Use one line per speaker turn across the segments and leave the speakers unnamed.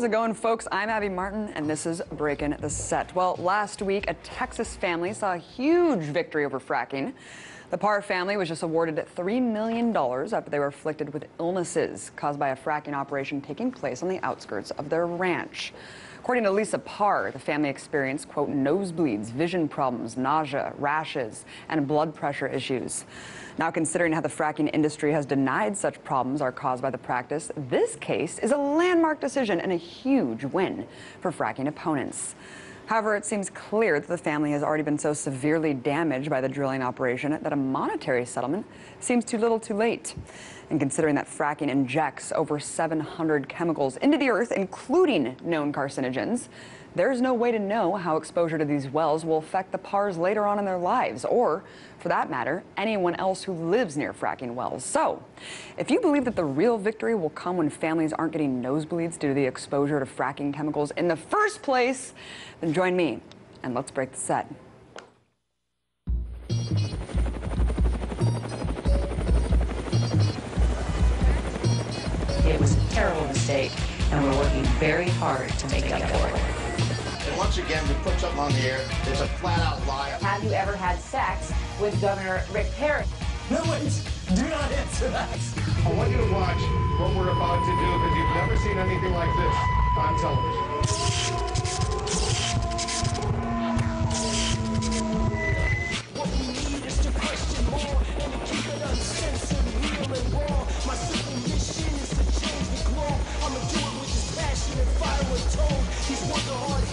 How's it going, folks? I'm Abby Martin, and this is Breaking the Set. Well, last week, a Texas family saw a huge victory over fracking. The Parr family was just awarded $3 million after they were afflicted with illnesses caused by a fracking operation taking place on the outskirts of their ranch. According to Lisa Parr, the family experienced, quote, nosebleeds, vision problems, nausea, rashes, and blood pressure issues. Now, considering how the fracking industry has denied such problems are caused by the practice, this case is a landmark decision and a huge win for fracking opponents. However, it seems clear that the family has already been so severely damaged by the drilling operation that a monetary settlement seems too little too late. And considering that fracking injects over 700 chemicals into the earth, including known carcinogens, there's no way to know how exposure to these wells will affect the Parrs later on in their lives, or, for that matter, anyone else who lives near fracking wells. So, if you believe that the real victory will come when families aren't getting nosebleeds due to the exposure to fracking chemicals in the first place, then join me and let's break the set.
It was a terrible mistake, and we're working very hard to make up for it.
And once again, we put something on the air that's a flat-out lie.
Have you ever had sex with Governor Rick Perry?
No, wait. Do not answer that.
I want you to watch what we're about to do because you've never seen anything like this on television.
What we need is to question more and to keep it uncensored, real and raw. My simple mission is to change the globe. I'ma do it with this passion and fire and tone. These words are hard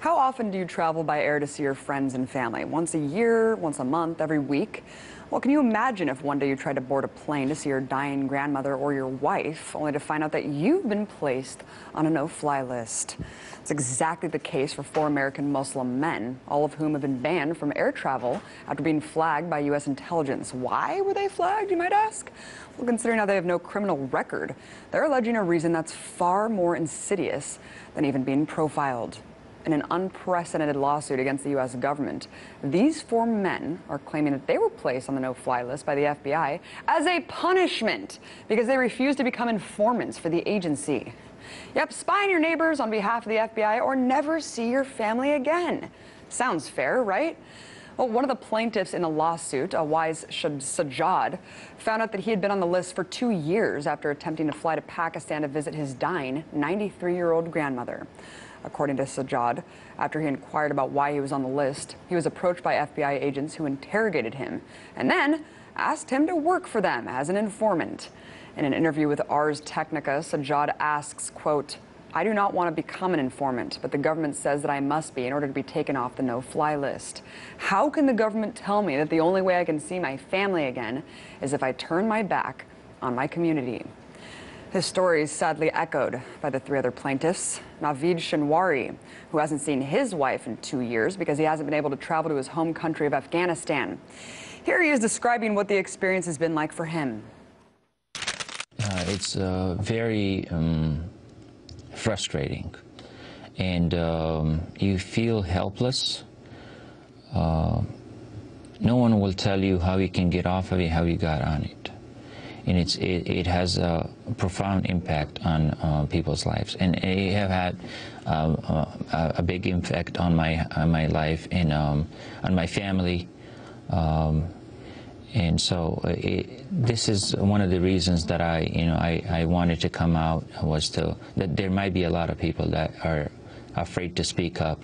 How often do you travel by air to see your friends and family? Once a year, once a month, every week? Well, can you imagine if one day you tried to board a plane to see your dying grandmother or your wife, only to find out that you've been placed on a no fly list? It's exactly the case for four American Muslim men, all of whom have been banned from air travel after being flagged by U.S. intelligence. Why were they flagged, you might ask? Well, considering how they have no criminal record, they're alleging a reason that's far more insidious than even being profiled in an unprecedented lawsuit against the U.S. government. These four men are claiming that they were placed on the no fly list by the FBI as a punishment because they refused to become informants for the agency. Yep, spy on your neighbors on behalf of the FBI or never see your family again. Sounds fair, right? Well, one of the plaintiffs in the lawsuit, Awais Sajjad, found out that he had been on the list for two years after attempting to fly to Pakistan to visit his dying 93 year old grandmother. According to Sajjad, after he inquired about why he was on the list, he was approached by FBI agents who interrogated him and then asked him to work for them as an informant. In an interview with Ars Technica, Sajjad asks, quote, I do not want to become an informant, but the government says that I must be in order to be taken off the no fly list. How can the government tell me that the only way I can see my family again is if I turn my back on my community? His story is sadly echoed by the three other plaintiffs. Naveed Shinwari, who hasn't seen his wife in two years because he hasn't been able to travel to his home country of Afghanistan. Here he is describing what the experience has been like for him.
Uh, it's uh, very um, frustrating, and um, you feel helpless. Uh, no one will tell you how you can get off of it, how you got on it, and it's it, it has a profound impact on uh, people's lives, and it have had um, uh, a, a big impact on my on my life and um, on my family. Um, and so uh, it, this is one of the reasons that I, you know, I, I wanted to come out was to that there might be a lot of people that are afraid to speak up.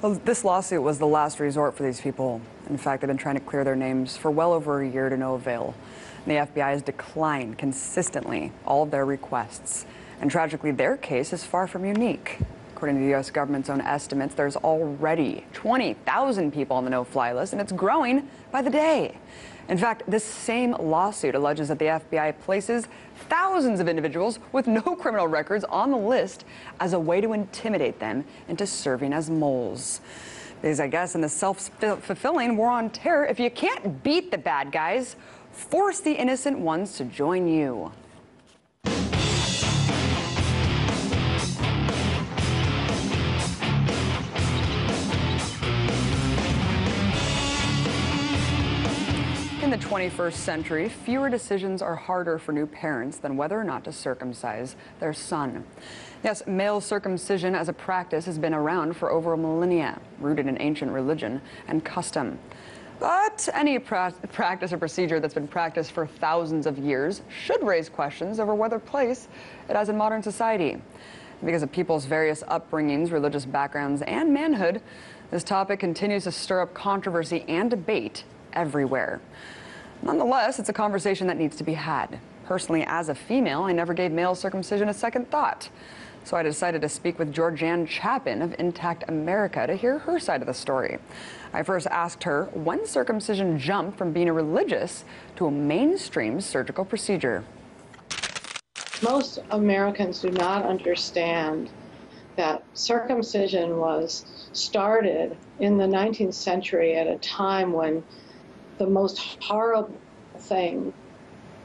Well, this lawsuit was the last resort for these people. In fact, they've been trying to clear their names for well over a year to no avail. The FBI has declined consistently all of their requests. And tragically, their case is far from unique. According to the U.S. government's own estimates, there's already 20,000 people on the no fly list, and it's growing by the day. In fact, this same lawsuit alleges that the FBI places thousands of individuals with no criminal records on the list as a way to intimidate them into serving as moles. Because I guess in the self fulfilling war on terror, if you can't beat the bad guys, force the innocent ones to join you. In the 21st century, fewer decisions are harder for new parents than whether or not to circumcise their son. Yes, male circumcision as a practice has been around for over a millennia, rooted in ancient religion and custom. But any pra- practice or procedure that's been practiced for thousands of years should raise questions over whether place it has in modern society. Because of people's various upbringings, religious backgrounds, and manhood, this topic continues to stir up controversy and debate everywhere. Nonetheless, it's a conversation that needs to be had. Personally, as a female, I never gave male circumcision a second thought. So I decided to speak with Georgianne Chapin of Intact America to hear her side of the story. I first asked her when circumcision jumped from being a religious to a mainstream surgical procedure.
Most Americans do not understand that circumcision was started in the 19th century at a time when the most horrible thing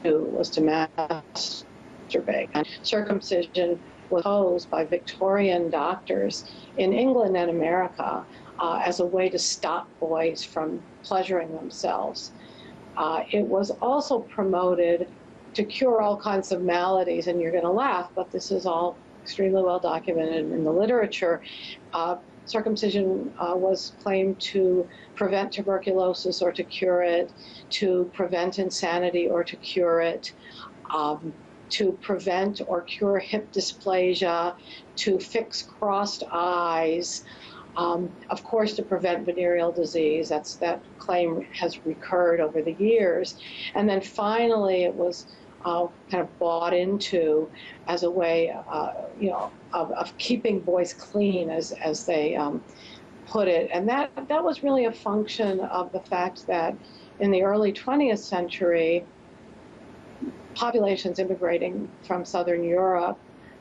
to do was to masturbate. And circumcision was posed by Victorian doctors in England and America uh, as a way to stop boys from pleasuring themselves. Uh, it was also promoted to cure all kinds of maladies, and you're going to laugh, but this is all extremely well documented in the literature. Uh, circumcision uh, was claimed to prevent tuberculosis or to cure it, to prevent insanity or to cure it, um, to prevent or cure hip dysplasia, to fix crossed eyes. Um, of course, to prevent venereal disease. That's that claim has recurred over the years, and then finally, it was uh, kind of bought into as a way, uh, you know, of, of, keeping boys clean, as as they um, put it, and that that was really a function of the fact that in the early 20th century, populations immigrating from southern Europe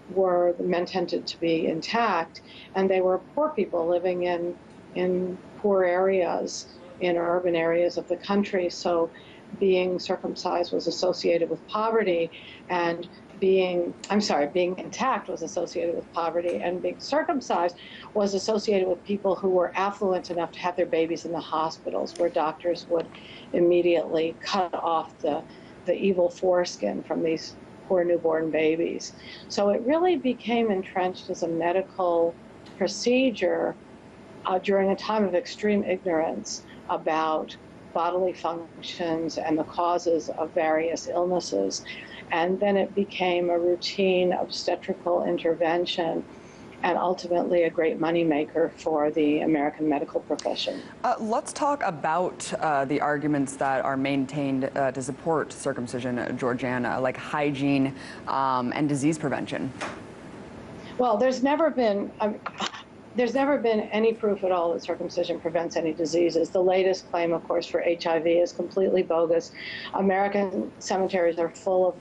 were men tended to be intact, and they were poor people living in in poor areas in urban areas of the country. So, being circumcised was associated with poverty, and being I'm sorry, being intact was associated with poverty, and being circumcised was associated with people who were affluent enough to have their babies in the hospitals, where doctors would immediately cut off the the evil foreskin from these poor newborn babies. So it really became entrenched as a medical procedure uh, during a time of extreme ignorance about bodily functions and the causes of various illnesses. And then it became a routine obstetrical intervention and ultimately a great moneymaker for the American medical profession.
Uh, let's talk about uh, the arguments that are maintained uh, to support circumcision, uh, Georgianne, like hygiene um, and disease prevention.
Well, there's never been. Um, there's never been any proof at all that circumcision prevents any diseases. The latest claim, of course, for HIV is completely bogus. American cemeteries are full of,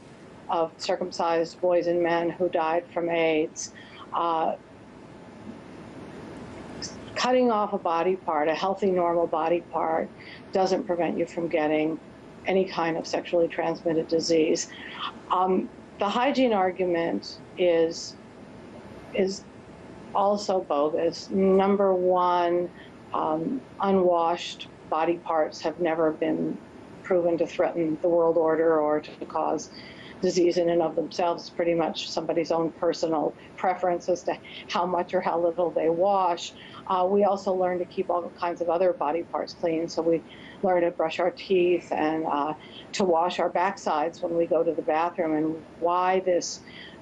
of circumcised boys and men who died from AIDS. Uh, cutting off a body part, a healthy, normal body part, doesn't prevent you from getting any kind of sexually transmitted disease. Um, the hygiene argument is is also bogus. Number one, um, unwashed body parts have never been proven to threaten the world order or to cause disease in and of themselves. Pretty much somebody's own personal preference as to how much or how little they wash. Uh, we also learn to keep all kinds of other body parts clean. So we learn to brush our teeth and uh, to wash our backsides when we go to the bathroom. And why this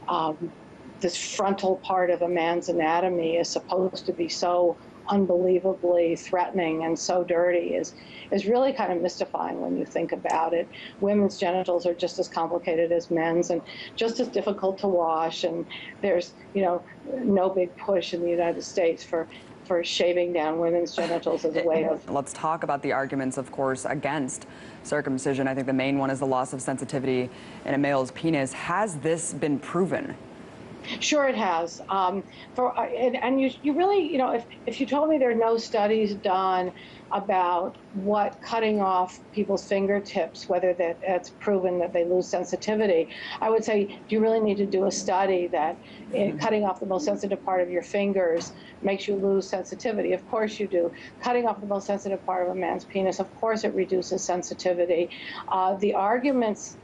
um, this frontal part of a man's anatomy is supposed to be so unbelievably threatening and so dirty is is really kind of mystifying when you think about it. Women's genitals are just as complicated as men's and just as difficult to wash and there's, you know, no big push in the United States for for shaving down women's genitals as a way of.
Let's talk about the arguments, of course, against circumcision. I think the main one is the loss of sensitivity in a male's penis. Has this been proven?
Sure, it has. Um, for uh, and, and you, you really, you know, if, if you told me there are no studies done about what cutting off people's fingertips, whether that it's proven that they lose sensitivity, I would say, do you really need to do a study that in cutting off the most sensitive part of your fingers makes you lose sensitivity? Of course you do. Cutting off the most sensitive part of a man's penis, of course it reduces sensitivity. Uh, the arguments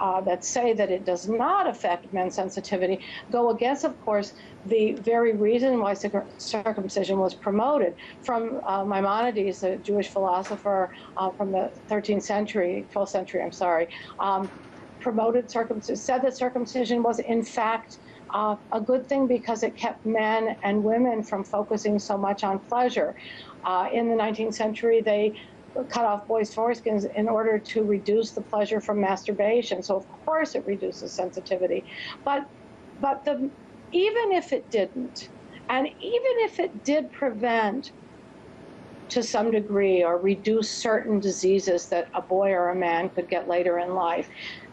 uh, that say that it does not affect men's sensitivity go against, of course, the very reason why circumcision was promoted. From uh, Maimonides, a Jewish philosopher uh, from the 13th century, 12th century, I'm sorry, um, promoted circumcision, said that circumcision was in fact uh, a good thing because it kept men and women from focusing so much on pleasure. Uh, in the 19th century, they cut off boys' foreskins in order to reduce the pleasure from masturbation. So of course it reduces sensitivity, but but the even if it didn't, and even if it did prevent to some degree or reduce certain diseases that a boy or a man could get later in life,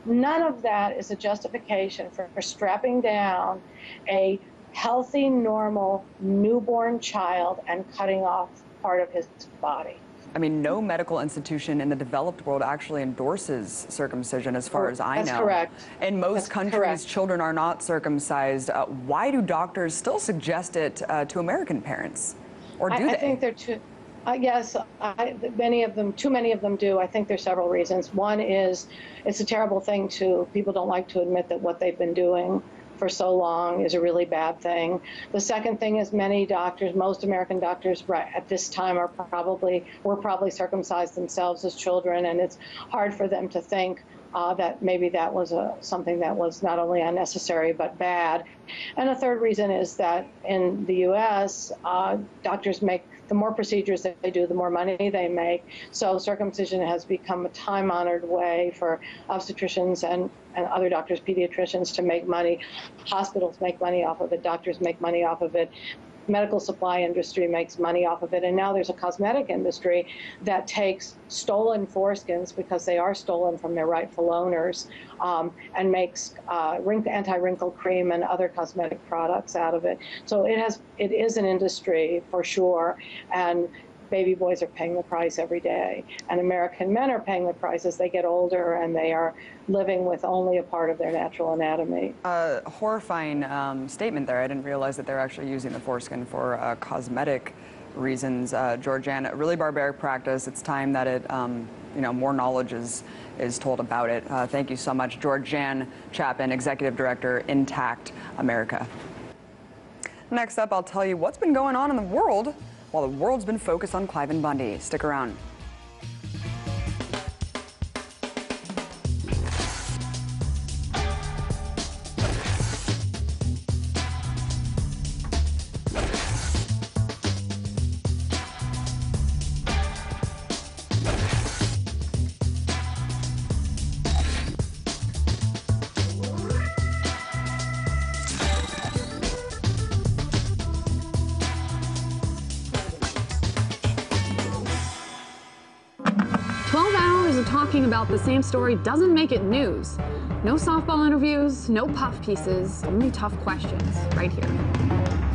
none of that is a justification for, for strapping down a healthy, normal newborn child and cutting off part of his body.
I mean, no medical institution in the developed world actually endorses circumcision, as far
Oh,
as I
that's
know.
That's correct.
In most
That's
countries,
correct.
children are not circumcised. Uh, why do doctors still suggest it uh, to American parents? Or do
I,
they?
I think they're too. Uh, yes, I, many of them, too many of them do. I think there's several reasons. One is it's a terrible thing to people don't like to admit that what they've been doing for so long is a really bad thing. The second thing is many doctors, most American doctors right at this time are probably were probably circumcised themselves as children, and it's hard for them to think uh, that maybe that was a, something that was not only unnecessary but bad. And a third reason is that in the U.S., uh, doctors make the more procedures that they do, the more money they make. So circumcision has become a time-honored way for obstetricians and, and other doctors, pediatricians, to make money. Hospitals make money off of it. Doctors make money off of it medical supply industry makes money off of it. And now there's a cosmetic industry that takes stolen foreskins because they are stolen from their rightful owners um, and makes uh, wrinkle, anti-wrinkle cream and other cosmetic products out of it. So it has it is an industry for sure. And baby boys are paying the price every day. And American men are paying the price as they get older and they are living with only a part of their natural anatomy.
A horrifying um, statement there. I didn't realize that they're actually using the foreskin for uh, cosmetic reasons. Uh, Georgianne, really barbaric practice. It's time that it, um, you know, more knowledge is is told about it. Uh, thank you so much, Georgianne Chapin, Executive Director, Intact America. Next up, I'll tell you what's been going on in the world while the world's been focused on Cliven Bundy. Stick around.
Same story doesn't make it news. No softball interviews, no puff pieces, only tough questions right here.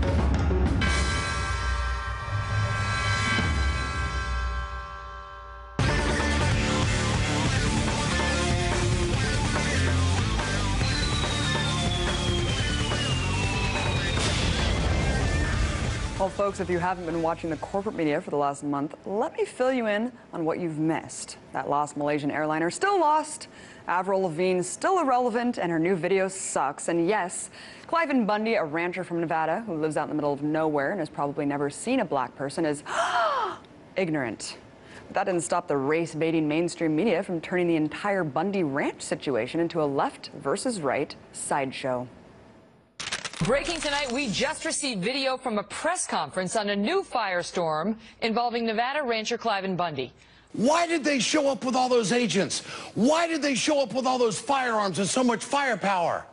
Folks, if you haven't been watching the corporate media for the last month, let me fill you in on what you've missed. That lost Malaysian airliner still lost, Avril Lavigne still irrelevant, and her new video sucks. And yes, Cliven Bundy, a rancher from Nevada who lives out in the middle of nowhere and has probably never seen a black person, is ignorant. But that didn't stop the race baiting mainstream media from turning the entire Bundy Ranch situation into a left versus right sideshow.
Breaking tonight, we just received video from a press conference on a new firestorm involving Nevada rancher Cliven Bundy.
Why did they show up with all those agents? Why did they show up with all those firearms and so much firepower?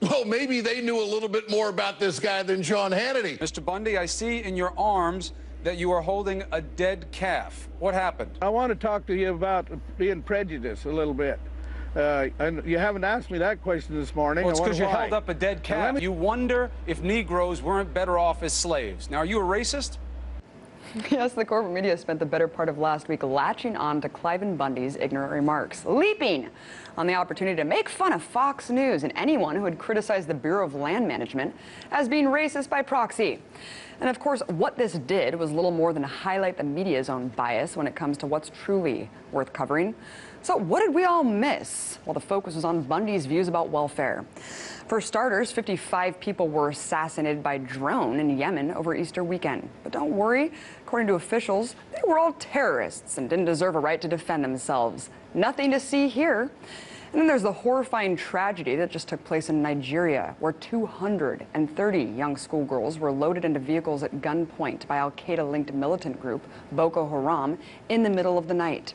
Well, maybe they knew a little bit more about this guy than Sean Hannity.
Mr. Bundy, I see in your arms that you are holding a dead calf. What happened?
I want to talk to you about being prejudiced a little bit. Uh, and you haven't asked me that question this morning.
Well, it's because you held up a dead cat.
me-
You wonder if Negroes weren't better off as slaves. Now, are you a racist?
Yes, the corporate media spent the better part of last week latching on to Cliven Bundy's ignorant remarks, leaping on the opportunity to make fun of Fox News and anyone who had criticized the Bureau of Land Management as being racist by proxy. And of course, what this did was little more than highlight the media's own bias when it comes to what's truly worth covering. So, what did we all miss? Well, the focus was on Bundy's views about welfare. For starters, 55 people were assassinated by drone in Yemen over Easter weekend. But don't worry, according to officials, they were all terrorists and didn't deserve a right to defend themselves. Nothing to see here. And then there's the horrifying tragedy that just took place in Nigeria, where 230 young schoolgirls were loaded into vehicles at gunpoint by Al Qaeda linked militant group Boko Haram in the middle of the night.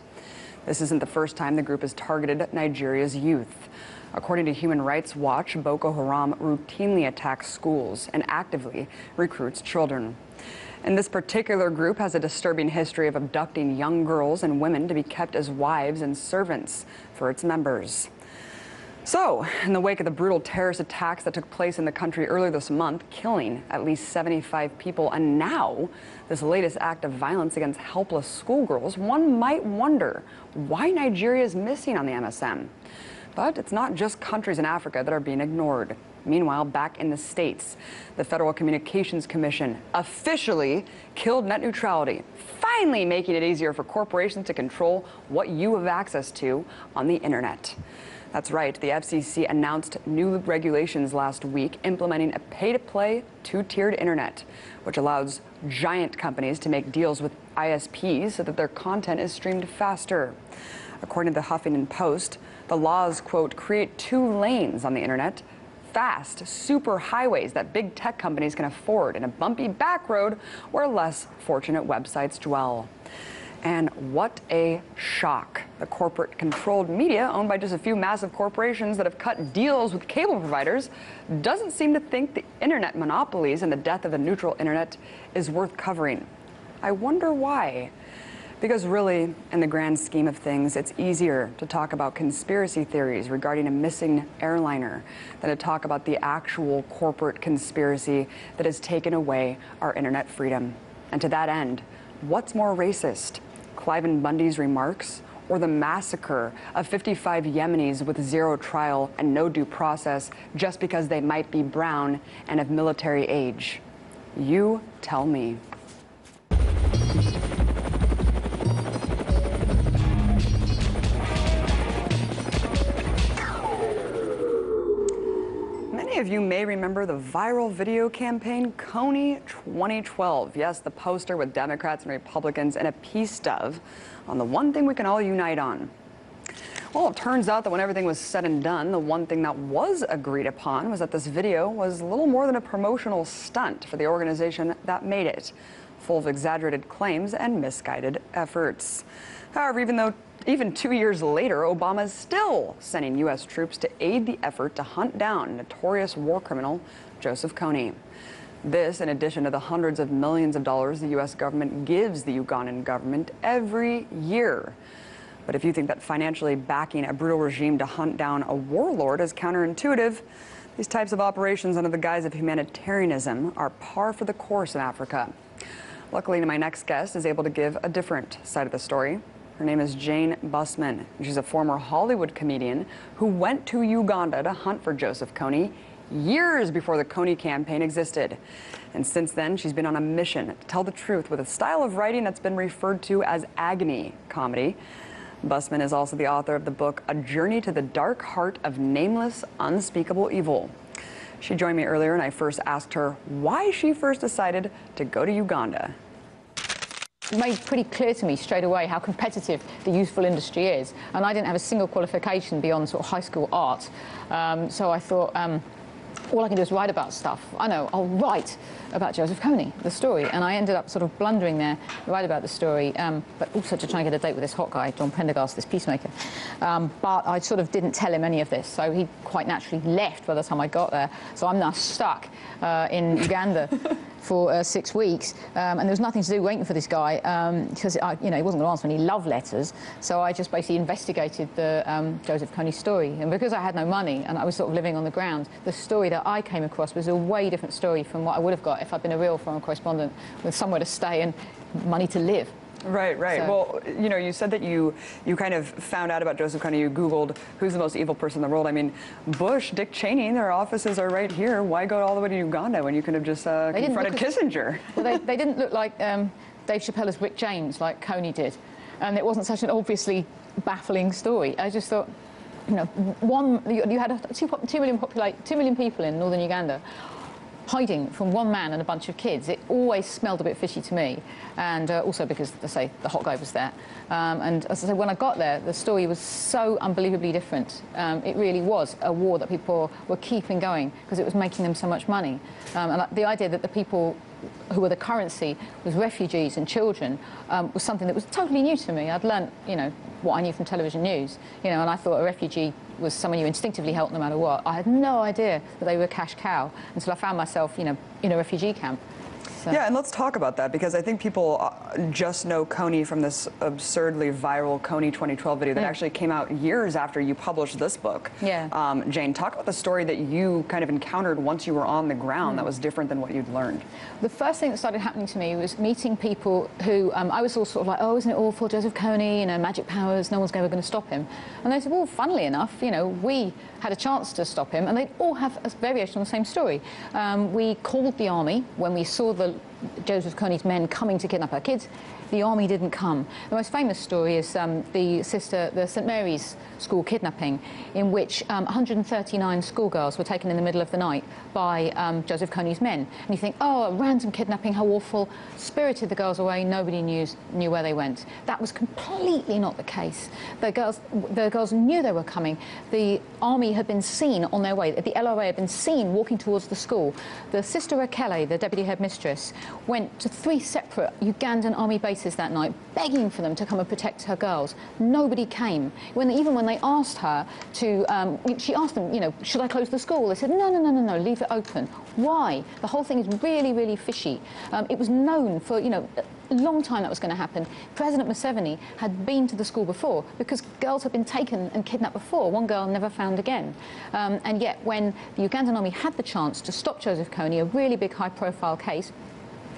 This isn't the first time the group has targeted Nigeria's youth. According to Human Rights Watch, Boko Haram routinely attacks schools and actively recruits children. And this particular group has a disturbing history of abducting young girls and women to be kept as wives and servants for its members. So, in the wake of the brutal terrorist attacks that took place in the country earlier this month, killing at least 75 people, and now this latest act of violence against helpless schoolgirls, one might wonder why Nigeria is missing on the MSM. But it's not just countries in Africa that are being ignored. Meanwhile, back in the States, the Federal Communications Commission officially killed net neutrality, finally making it easier for corporations to control what you have access to on the internet. That's right, the FCC announced new regulations last week implementing a pay to play, two tiered internet, which allows giant companies to make deals with ISPs so that their content is streamed faster. According to the Huffington Post, the laws, quote, create two lanes on the internet fast super highways that big tech companies can afford and a bumpy back road where less fortunate websites dwell. And what a shock. The corporate controlled media, owned by just a few massive corporations that have cut deals with cable providers, doesn't seem to think the internet monopolies and the death of the neutral internet is worth covering. I wonder why. Because really, in the grand scheme of things, it's easier to talk about conspiracy theories regarding a missing airliner than to talk about the actual corporate conspiracy that has taken away our internet freedom. And to that end, what's more racist? Cliven Bundy's remarks or the massacre of 55 Yemenis with zero trial and no due process just because they might be brown and of military age? You tell me. You may remember the viral video campaign Kony 2012. Yes, the poster with Democrats and Republicans and a peace dove on the one thing we can all unite on. Well, it turns out that when everything was said and done, the one thing that was agreed upon was that this video was little more than a promotional stunt for the organization that made it, full of exaggerated claims and misguided efforts. However, even though even two years later, Obama is still sending U.S. troops to aid the effort to hunt down notorious war criminal Joseph Kony. This, in addition to the hundreds of millions of dollars the U.S. government gives the Ugandan government every year. But if you think that financially backing a brutal regime to hunt down a warlord is counterintuitive, these types of operations under the guise of humanitarianism are par for the course in Africa. Luckily, my next guest is able to give a different side of the story. Her name is Jane Bussmann. She's a former Hollywood comedian who went to Uganda to hunt for Joseph Kony years before the Kony campaign existed. And since then, she's been on a mission to tell the truth with a style of writing that's been referred to as agony comedy. Bussmann is also the author of the book A Journey to the Dark Heart of Nameless, Unspeakable Evil. She joined me earlier, and I first asked her why she first decided to go to Uganda.
It made pretty clear to me straight away how competitive the youthful industry is. And I didn't have a single qualification beyond sort of high school art. Um, so I thought, um, all I can do is write about stuff. I know, I'll write about Joseph Kony, the story. And I ended up sort of blundering there, write about the story, um, but also to try and get a date with this hot guy, John Prendergast, this peacemaker. Um, but I sort of didn't tell him any of this, so he quite naturally left by the time I got there. So I'm now stuck uh, in Uganda. for uh, six weeks, um, and there was nothing to do waiting for this guy because you know he wasn't going to answer any love letters. So I just basically investigated the um, Joseph Kony story, and because I had no money and I was sort of living on the ground, the story that I came across was a way different story from what I would have got if I'd been a real foreign correspondent with somewhere to stay and money to live.
Right, right.
So-
Well, you know, you said that you you kind of found out about Joseph Kony. You Googled who's the most evil person in the world. I mean, Bush, Dick Cheney, their offices are right here. Why go all the way to Uganda when you could have just uh, confronted
look as-
Kissinger?
Well, they, they didn't look like um, Dave Chappelle's Rick James, like Kony did. And it wasn't such an obviously baffling story. I just thought, you know, one, you, you had a two, two, million populate, two million people in northern Uganda hiding from one man and a bunch of kids. It always smelled a bit fishy to me. And uh, also because, I say, the hot guy was there. Um, and as I say, when I got there, the story was so unbelievably different. Um, it really was a war that people were keeping going because it was making them so much money. Um, and uh, the idea that the people who were the currency was refugees and children um, was something that was totally new to me. I'd learnt, you know, what I knew from television news, you know, and I thought a refugee was someone you instinctively helped no matter what. I had no idea that they were a cash cow until I found myself, you know, in a refugee camp. So-
Yeah, and let's talk about that because I think people uh, just know Kony from this absurdly viral Kony 2012 video that
Mm.
actually came out years after you published this book.
Yeah.
Um, Jane, talk about the story that you kind of encountered once you were on the ground
Mm.
that was different than what you'd learned.
The first thing that started happening to me was meeting people who um, I was all sort of like, oh, isn't it awful, Joseph Kony, you know, magic powers, no one's ever going to stop him. And they said, well, funnily enough, you know, we had a chance to stop him, and they all have a variation on the same story. Um, we called the army when we saw the Joseph Kony's men coming to kidnap our kids. The army didn't come. The most famous story is um, the sister, the St Mary's school kidnapping, in which um, 139 schoolgirls were taken in the middle of the night by um, Joseph Kony's men. And you think, oh, a random kidnapping, how awful. Spirited the girls away, nobody knew, knew where they went. That was completely not the case. The girls, the girls knew they were coming. The army had been seen on their way. The LRA had been seen walking towards the school. The sister Rachele, the deputy headmistress, went to three separate Ugandan army bases that night, begging for them to come and protect her girls. Nobody came. When even when they asked her to, um, she asked them, you know, should I close the school? They said, no, no, no, no, no, leave it open. Why? The whole thing is really, really fishy. Um, it was known for, you know, a long time that was going to happen. President Museveni had been to the school before because girls had been taken and kidnapped before. One girl never found again. Um, and yet, when the Ugandan army had the chance to stop Joseph Kony, a really big high-profile case,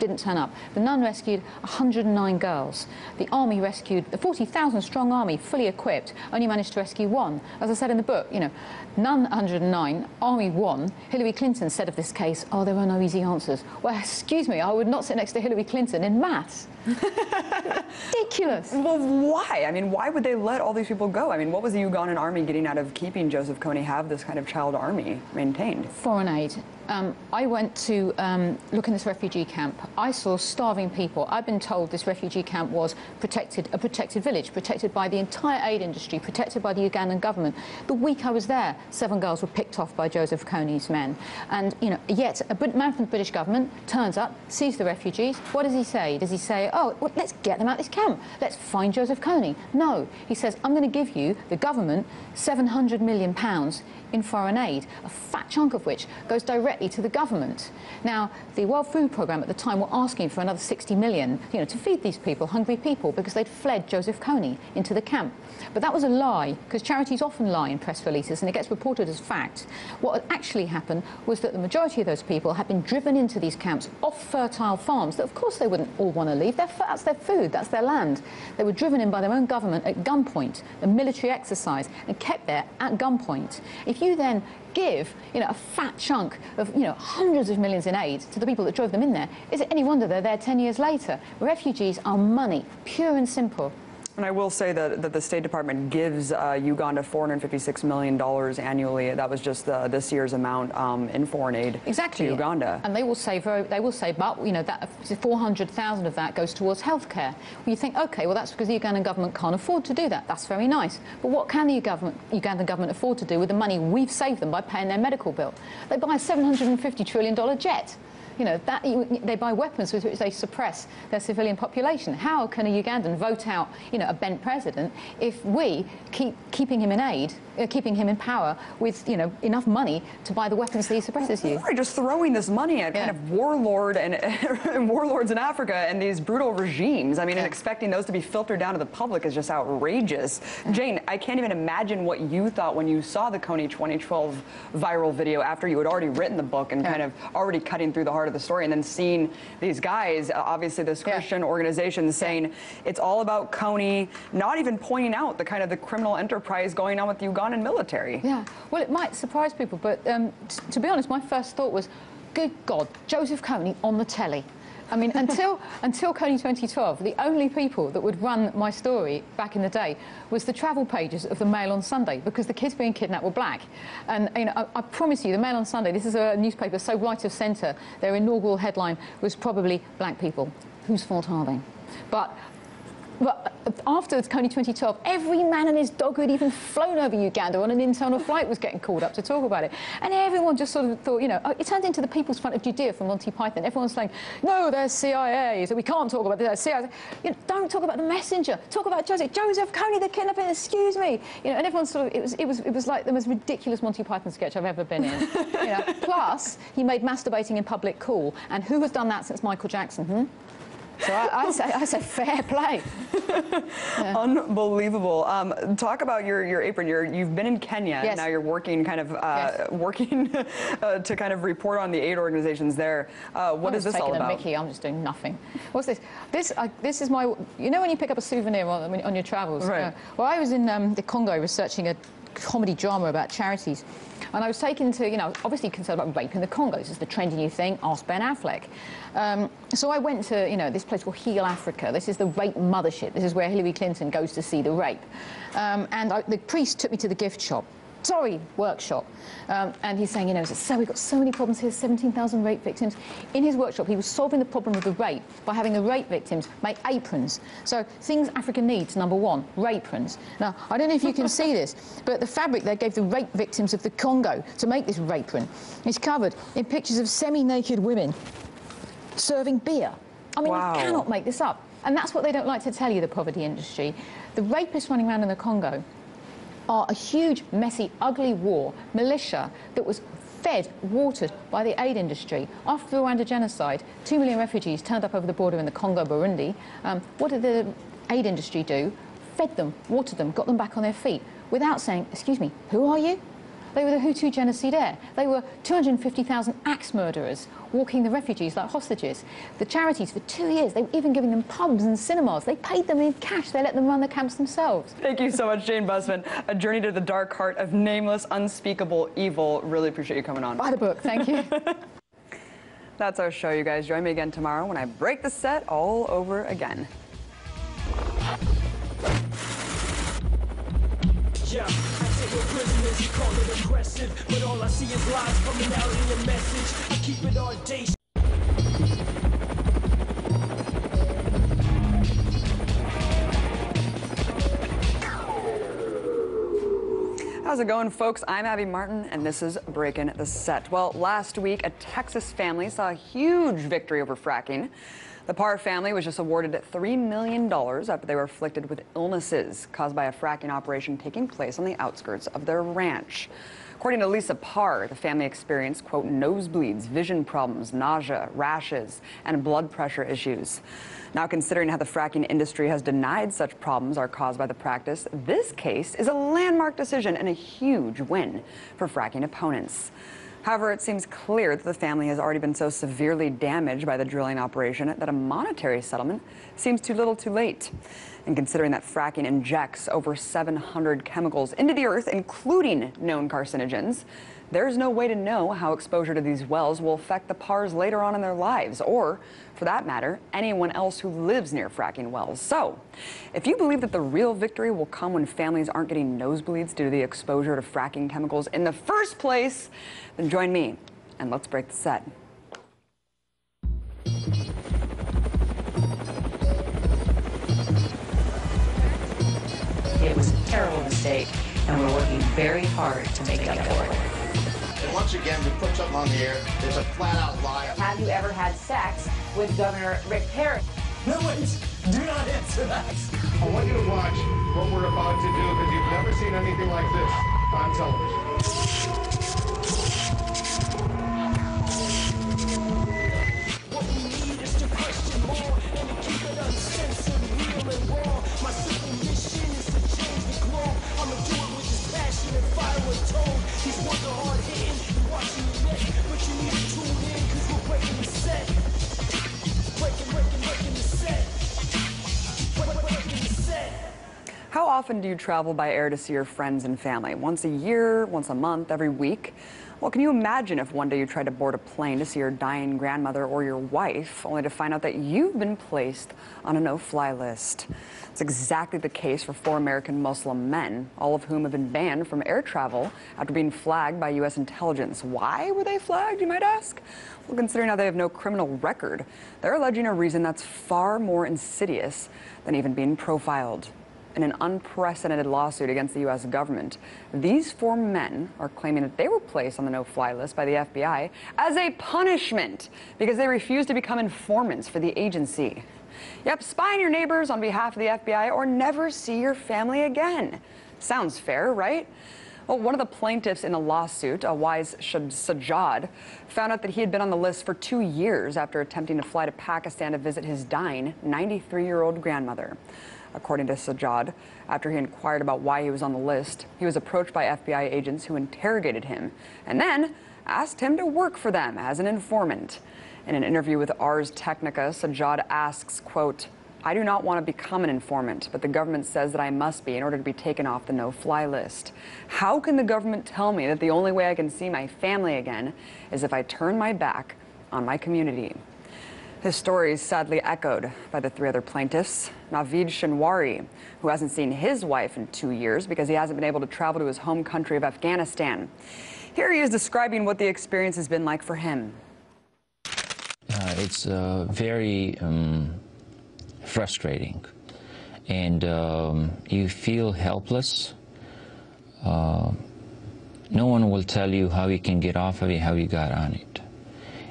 didn't turn up. The nun rescued 109 girls. The army rescued, the 40,000 strong army, fully equipped, only managed to rescue one. As I said in the book, you know, nun 109, army one. Hillary Clinton said of this case, oh, there are no easy answers. Well, excuse me, I would not sit next to Hillary Clinton in maths. Ridiculous.
Well, why? I mean, why would they let all these people go? I mean, what was the Ugandan army getting out of keeping Joseph Kony have this kind of child army maintained?
Foreign aid. Um, I went to um, look in this refugee camp. I saw starving people. I've been told this refugee camp was protected, a protected village, protected by the entire aid industry, protected by the Ugandan government. The week I was there, seven girls were picked off by Joseph Kony's men. And, you know, yet a man from the British government turns up, sees the refugees. What does he say? Does he say, oh, well, let's get them out of this camp. Let's find Joseph Kony. No. He says, I'm going to give you, the government, 700 million pounds in foreign aid, a fat chunk of which goes directly to the government. Now, the World Food Programme at the time were asking for another 60 million, you know, to feed these people, hungry people, because they'd fled Joseph Kony into the camp. But that was a lie, because charities often lie in press releases, and it gets reported as fact. What actually happened was that the majority of those people had been driven into these camps off fertile farms that, of course, they wouldn't all want to leave. That's their food, that's their land. They were driven in by their own government at gunpoint, a military exercise, and kept there at gunpoint. If you then give, you know, a fat chunk of, you know, hundreds of millions in aid to the people that drove them in there, is it any wonder they're there 10 years later? Refugees are money, pure and simple.
And I will say that, that the State Department gives uh, Uganda $456 million annually. That was just uh, this year's amount um, in foreign aid
Exactly.
to Uganda.
And they will say very, they will say, but you know that 400,000 of that goes towards healthcare. Well, you think, okay, well that's because the Ugandan government can't afford to do that. That's very nice. But what can the government, Ugandan government afford to do with the money we've saved them by paying their medical bill? They buy a 750 trillion dollar jet. You know, that, they buy weapons with which they suppress their civilian population. How can a Ugandan vote out, you know, a bent president if we keep keeping him in aid, uh, keeping him in power with, you know, enough money to buy the weapons that he suppresses you?
Right, just throwing this money at kind of warlord and, and warlords in Africa and these brutal regimes. I mean, and expecting those to be filtered down to the public is just outrageous. Jane, I can't even imagine what you thought when you saw the Kony 2012 viral video after you had already written the book and kind of already cutting through the heart of the story and then seeing these guys, uh, obviously this Christian organization saying it's all about Kony, not even pointing out the kind of the criminal enterprise going on with the Ugandan military.
Yeah, well, it might surprise people, but um, t- to be honest, my first thought was, good God, Joseph Kony on the telly. I mean, until until Kony 2012, the only people that would run my story back in the day was the travel pages of the Mail on Sunday because the kids being kidnapped were black. And you know, I, I promise you, the Mail on Sunday. This is a newspaper so right of centre. Their inaugural headline was probably "Black people, whose fault are they?" But but after Kony 2012, every man and his dog who'd even flown over Uganda on an internal flight was getting called up to talk about it. And everyone just sort of thought, you know, oh, it turned into the People's Front of Judea from Monty Python. Everyone's saying, no, there's CIA, so we can't talk about this. CIA. You know, don't talk about the messenger. Talk about Joseph. Joseph Kony, the kidnapping, excuse me. You know, and everyone sort of, it was, it was, it was like the most ridiculous Monty Python sketch I've ever been in. you know, plus, he made masturbating in public cool. And who has done that since Michael Jackson, hmm? So I, I, say, I say fair play.
Unbelievable. Um, talk about your, your apron. You're, you've been in Kenya.
Yes.
Now you're working kind of uh,
Yes.
working uh, to kind of report on the aid organizations there. Uh, what
I'm
is
just
this all
taking
about?
a Mickey. I'm just doing nothing. What's this? This uh, this is my. You know when you pick up a souvenir on, on your travels.
Right.
Uh, well, I was in um, the Congo researching a comedy drama about charities, and I was taken to you know obviously concerned about rape in the Congo. This is the trendy new thing. Ask Ben Affleck. Um, so I went to you know this place called Heal Africa. This is the rape mothership. This is where Hillary Clinton goes to see the rape. Um, and I, the priest took me to the gift shop sorry, workshop. Um, and he's saying, you know, so we've got so many problems here, 17,000 rape victims. In his workshop, he was solving the problem of the rape by having the rape victims make aprons. So things Africa needs, number one, aprons. Now, I don't know if you can see this, but the fabric they gave the rape victims of the Congo to make this apron is covered in pictures of semi-naked women serving beer. I mean,
Wow.
you cannot make this up. And that's what they don't like to tell you, the poverty industry. The rapists running around in the Congo are a huge, messy, ugly war militia that was fed, watered by the aid industry. After the Rwanda genocide, two million refugees turned up over the border in the Congo, Burundi. Um, what did the aid industry do? Fed them, watered them, got them back on their feet without saying, excuse me, who are you? They were the Hutu genocidaire. They were 250,000 axe murderers walking the refugees like hostages. The charities, for two years, they were even giving them pubs and cinemas. They paid them in cash. They let them run the camps themselves.
Thank you so much, Jane Bussmann. A journey to the dark heart of nameless, unspeakable evil. Really appreciate you coming on.
Buy the book. Thank you.
That's our show, you guys. Join me again tomorrow when I break the set all over again.
Yeah, Prisoners, you call it aggressive. But all I see is lies coming out in your message. I keep it audacious.
How's it going, folks? I'm Abby Martin, and this is Breaking the Set. Well, last week, a Texas family saw a huge victory over fracking. The Parr family was just awarded $3 million after they were afflicted with illnesses caused by a fracking operation taking place on the outskirts of their ranch. According to Lisa Parr, the family experienced, quote, nosebleeds, vision problems, nausea, rashes, and blood pressure issues. Now, considering how the fracking industry has denied such problems are caused by the practice, this case is a landmark decision and a huge win for fracking opponents. However, it seems clear that the family has already been so severely damaged by the drilling operation that a monetary settlement seems too little too late. And considering that fracking injects over 700 chemicals into the earth, including known carcinogens, there's no way to know how exposure to these wells will affect the Parrs later on in their lives, or, for that matter, anyone else who lives near fracking wells. So, if you believe that the real victory will come when families aren't getting nosebleeds due to the exposure to fracking chemicals in the first place, then join me and let's break the set.
It was a terrible mistake, and we're working very hard to make up for it.
And once once again, to put something on the air, it's a flat out lie.
Have you ever had sex with Governor Rick Perry?
No, wait. Do not answer that.
I want you to watch what we're about to do because you've never seen anything like this on television.
Often do you travel by air to see your friends and family? Once a year, once a month, every week? Well, can you imagine if one day you tried to board a plane to see your dying grandmother or your wife, only to find out that you've been placed on a no fly list? It's exactly the case for four American Muslim men, all of whom have been banned from air travel after being flagged by U.S. intelligence. Why were they flagged, you might ask? Well, considering how they have no criminal record, they're alleging a reason that's far more insidious than even being profiled in an unprecedented lawsuit against the U.S. government. These four men are claiming that they were placed on the no fly list by the FBI as a punishment because they refused to become informants for the agency. Yep, spy on your neighbors on behalf of the FBI or never see your family again. Sounds fair, right? Well, one of the plaintiffs in the lawsuit, Awais Sajjad, found out that he had been on the list for two years after attempting to fly to Pakistan to visit his dying 93 year old grandmother. According to Sajjad, after he inquired about why he was on the list, he was approached by FBI agents who interrogated him and then asked him to work for them as an informant. In an interview with Ars Technica, Sajjad asks, quote, I do not want to become an informant, but the government says that I must be in order to be taken off the no-fly list. How can the government tell me that the only way I can see my family again is if I turn my back on my community? His story is sadly echoed by the three other plaintiffs. Naveed Shinwari, who hasn't seen his wife in two years because he hasn't been able to travel to his home country of Afghanistan. Here he is describing what the experience has been like for him.
Uh, it's uh, very um, frustrating, and um, you feel helpless. Uh, no one will tell you how you can get off of it, how you got on it,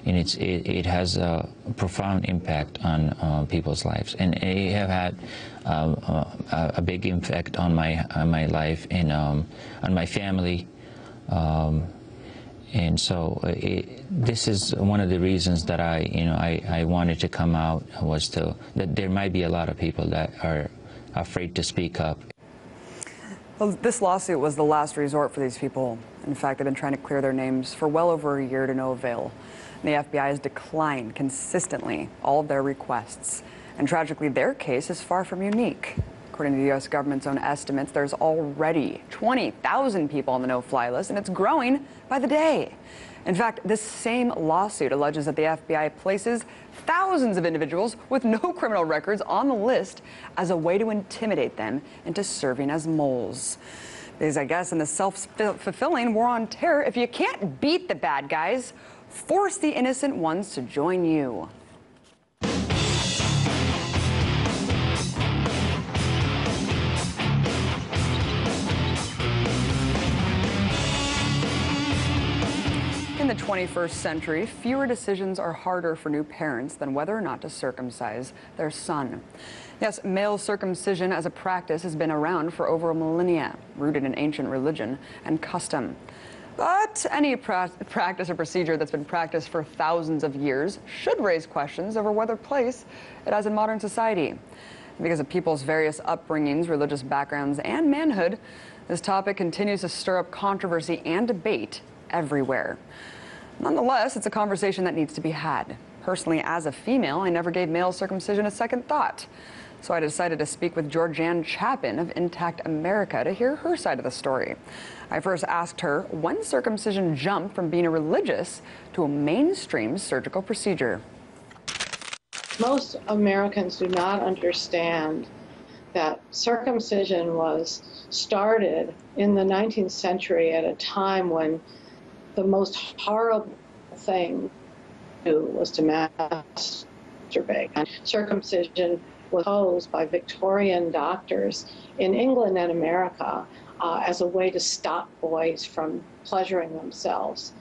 and it's it, it has a profound impact on uh, people's lives, and it have had uh, a, a big impact on my on my life and um, on my family. Um, and so uh, it, this is one of the reasons that I, you know, I, I wanted to come out was to that there might be a lot of people that are afraid to speak up.
Well, this lawsuit was the last resort for these people. In fact, they've been trying to clear their names for well over a year to no avail. The FBI has declined consistently all of their requests. And tragically, their case is far from unique. According to the U.S. government's own estimates, there's already 20,000 people on the no-fly list, and it's growing by the day. In fact, this same lawsuit alleges that the FBI places thousands of individuals with no criminal records on the list as a way to intimidate them into serving as moles. Because I guess in the self-fulfilling war on terror, if you can't beat the bad guys, force the innocent ones to join you. In the 21st century, fewer decisions are harder for new parents than whether or not to circumcise their son. Yes, male circumcision as a practice has been around for over a millennia, rooted in ancient religion and custom. But any pra practice or procedure that's been practiced for thousands of years should raise questions over whether place it has in modern society. Because of people's various upbringings, religious backgrounds, and manhood, this topic continues to stir up controversy and debate everywhere. Nonetheless, it's a conversation that needs to be had. Personally, as a female, I never gave male circumcision a second thought. So I decided to speak with Georgianne Chapin of Intact America to hear her side of the story. I first asked her when circumcision jumped from being a religious to a mainstream surgical procedure.
Most Americans do not understand that circumcision was started in the 19th century at a time when the most horrible thing to do was to masturbate. And circumcision was posed by Victorian doctors in England and America uh, as a way to stop boys from pleasuring themselves.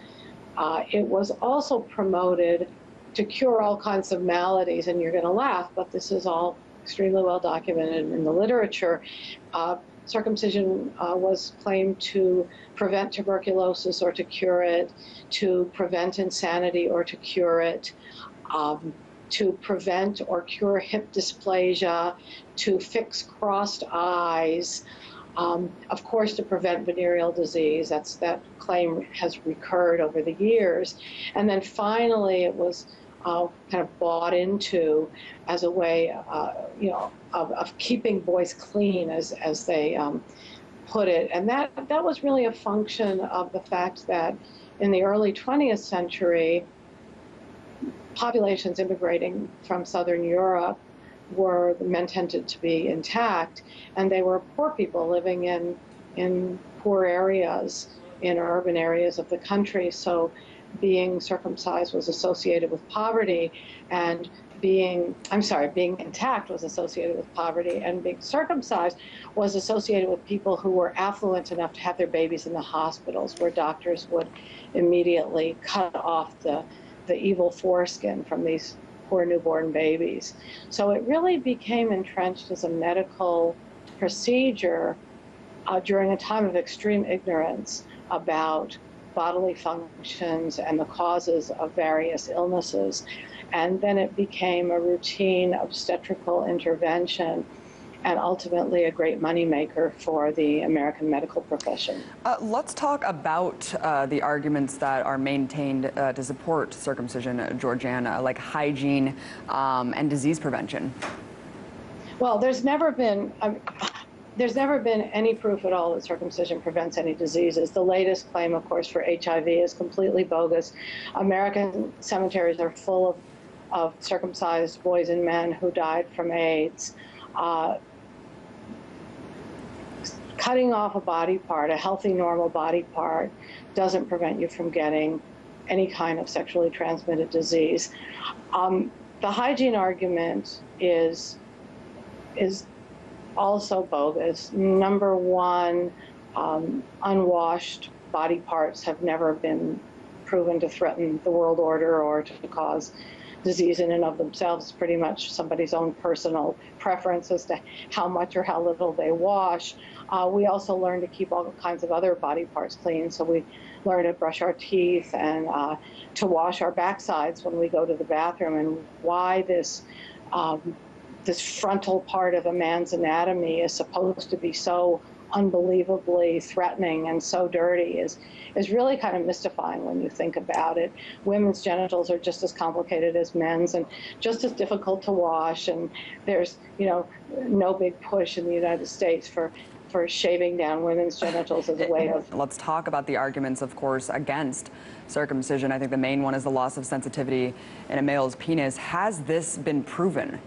Uh, it was also promoted to cure all kinds of maladies, and you're going to laugh, but this is all extremely well documented in the literature. Uh, circumcision uh, was claimed to prevent tuberculosis or to cure it, to prevent insanity or to cure it. Um, to prevent or cure hip dysplasia, to fix crossed eyes, um, of course, to prevent venereal disease. That's that claim has recurred over the years, and then finally, it was uh, kind of bought into as a way, uh, you know, of, of, keeping boys clean, as as they um, put it, and that that was really a function of the fact that in the early 20th century populations immigrating from southern Europe were the men tended to be intact, and they were poor people living in in poor areas in urban areas of the country. So, being circumcised was associated with poverty, and being I'm sorry, being intact was associated with poverty, and being circumcised was associated with people who were affluent enough to have their babies in the hospitals, where doctors would immediately cut off the the evil foreskin from these poor newborn babies. So it really became entrenched as a medical procedure uh, during a time of extreme ignorance about bodily functions and the causes of various illnesses. And then it became a routine obstetrical intervention and ultimately a great moneymaker for the American medical profession.
Uh, let's talk about uh, the arguments that are maintained uh, to support circumcision, Georgianne, like hygiene um, and disease prevention.
Well, there's never been. Um, there's never been any proof at all that circumcision prevents any diseases. The latest claim, of course, for HIV is completely bogus. American cemeteries are full of, of circumcised boys and men who died from AIDS. Uh, cutting off a body part, a healthy, normal body part, doesn't prevent you from getting any kind of sexually transmitted disease. Um, the hygiene argument is is also bogus. Number one, um, unwashed body parts have never been proven to threaten the world order or to cause disease in and of themselves. Pretty much somebody's own personal preference as to how much or how little they wash. Uh, we also learn to keep all kinds of other body parts clean. So we learn to brush our teeth and uh, to wash our backsides when we go to the bathroom. And why this um, this frontal part of a man's anatomy is supposed to be so unbelievably threatening and so dirty is is really kind of mystifying when you think about it. Women's genitals are just as complicated as men's and just as difficult to wash and there's, you know, no big push in the United States for for shaving down women's genitals as a way of.
Let's talk about the arguments, of course, against circumcision. I think the main one is the loss of sensitivity in a male's penis. Has this been proven?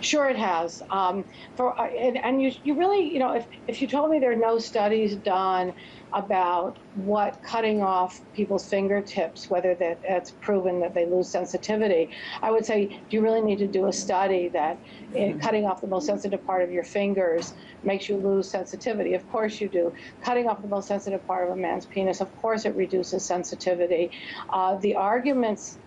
Sure, it has. Um, for uh, and, and, you, you really, you know, if, if you told me there are no studies done about what cutting off people's fingertips, whether that it's proven that they lose sensitivity, I would say, do you really need to do a study that mm-hmm. cutting off the most sensitive part of your fingers makes you lose sensitivity? Of course you do. Cutting off the most sensitive part of a man's penis, of course it reduces sensitivity. Uh, the arguments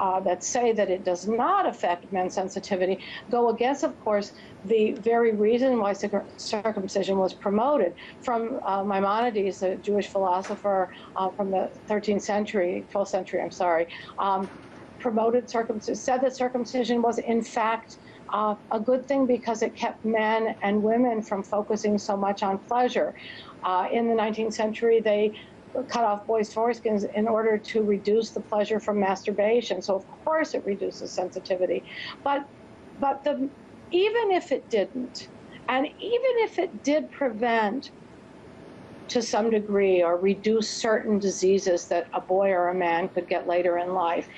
uh, that say that it does not affect men's sensitivity go against, of course, the very reason why circumcision was promoted. From uh, Maimonides, a Jewish philosopher uh, from the 13th century, 12th century, I'm sorry, um, promoted circumcision, said that circumcision was in fact uh, a good thing because it kept men and women from focusing so much on pleasure. Uh, in the 19th century, they cut off boys' foreskins in order to reduce the pleasure from masturbation. So of course it reduces sensitivity, but but the even if it didn't, and even if it did prevent to some degree or reduce certain diseases that a boy or a man could get later in life,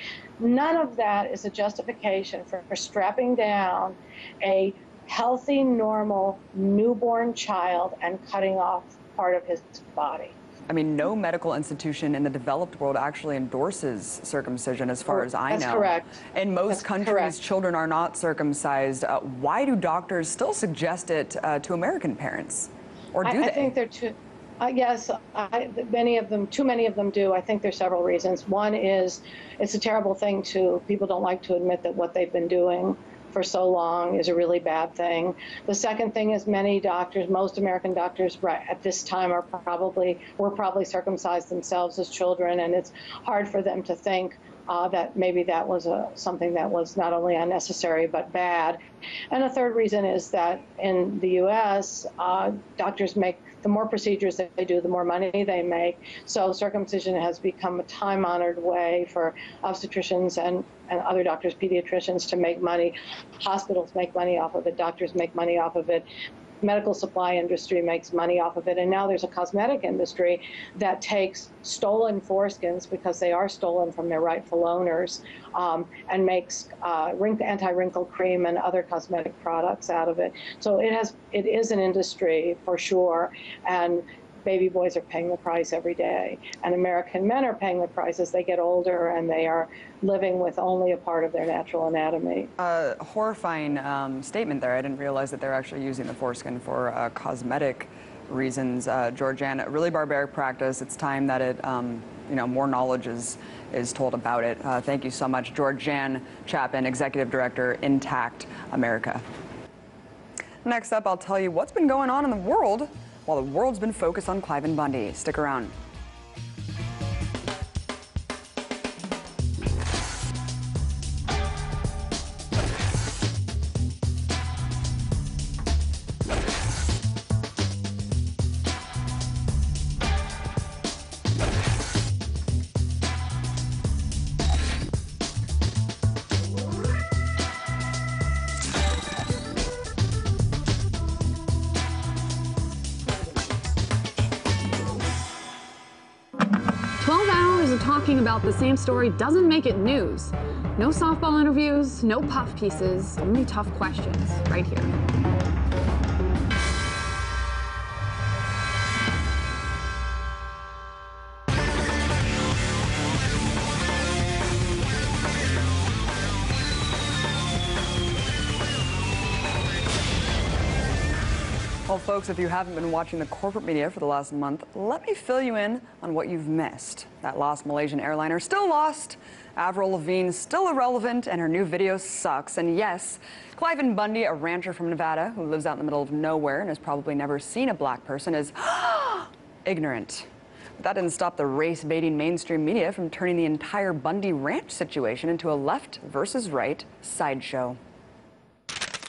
none of that is a justification for, for strapping down a healthy, normal newborn child and cutting off part of his body.
I mean, no medical institution in the developed world actually endorses circumcision, as far as I
That's
know.
correct.
In most
That's
countries,
correct.
children are not circumcised. Uh, why do doctors still suggest it uh, to American parents? Or do
I,
they?
I think they're too. I guess I, many of them, too many of them do. I think there's several reasons. One is it's a terrible thing to people don't like to admit that what they've been doing for so long is a really bad thing. The second thing is many doctors, most American doctors right at this time are probably were probably circumcised themselves as children, and it's hard for them to think uh, that maybe that was a, something that was not only unnecessary but bad. And a third reason is that in the U.S., uh, doctors make the more procedures that they do, the more money they make. So circumcision has become a time-honored way for obstetricians and, and other doctors, pediatricians, to make money. Hospitals make money off of it. Doctors make money off of it medical supply industry makes money off of it. And now there's a cosmetic industry that takes stolen foreskins because they are stolen from their rightful owners um, and makes uh, anti-wrinkle cream and other cosmetic products out of it. So it has, it is an industry for sure. And baby boys are paying the price every day. And American men are paying the price as they get older and they are living with only a part of their natural anatomy.
A horrifying um, statement there. I didn't realize that they're actually using the foreskin for uh, cosmetic reasons. Uh, Georgianne, really barbaric practice. It's time that it, um, you know, more knowledge is, is told about it. Uh, thank you so much. Georgianne Chapin, Executive Director, Intact America. Next up, I'll tell you what's been going on in the world while the world's been focused on Cliven Bundy. Stick around.
About the same story doesn't make it news. No softball interviews, no puff pieces, only tough questions right here.
Folks, if you haven't been watching the corporate media for the last month, let me fill you in on what you've missed. That lost Malaysian airliner still lost, Avril Lavigne still irrelevant, and her new video sucks. And yes, Cliven Bundy, a rancher from Nevada who lives out in the middle of nowhere and has probably never seen a black person, is ignorant. But that didn't stop the race-baiting mainstream media from turning the entire Bundy Ranch situation into a left versus right sideshow.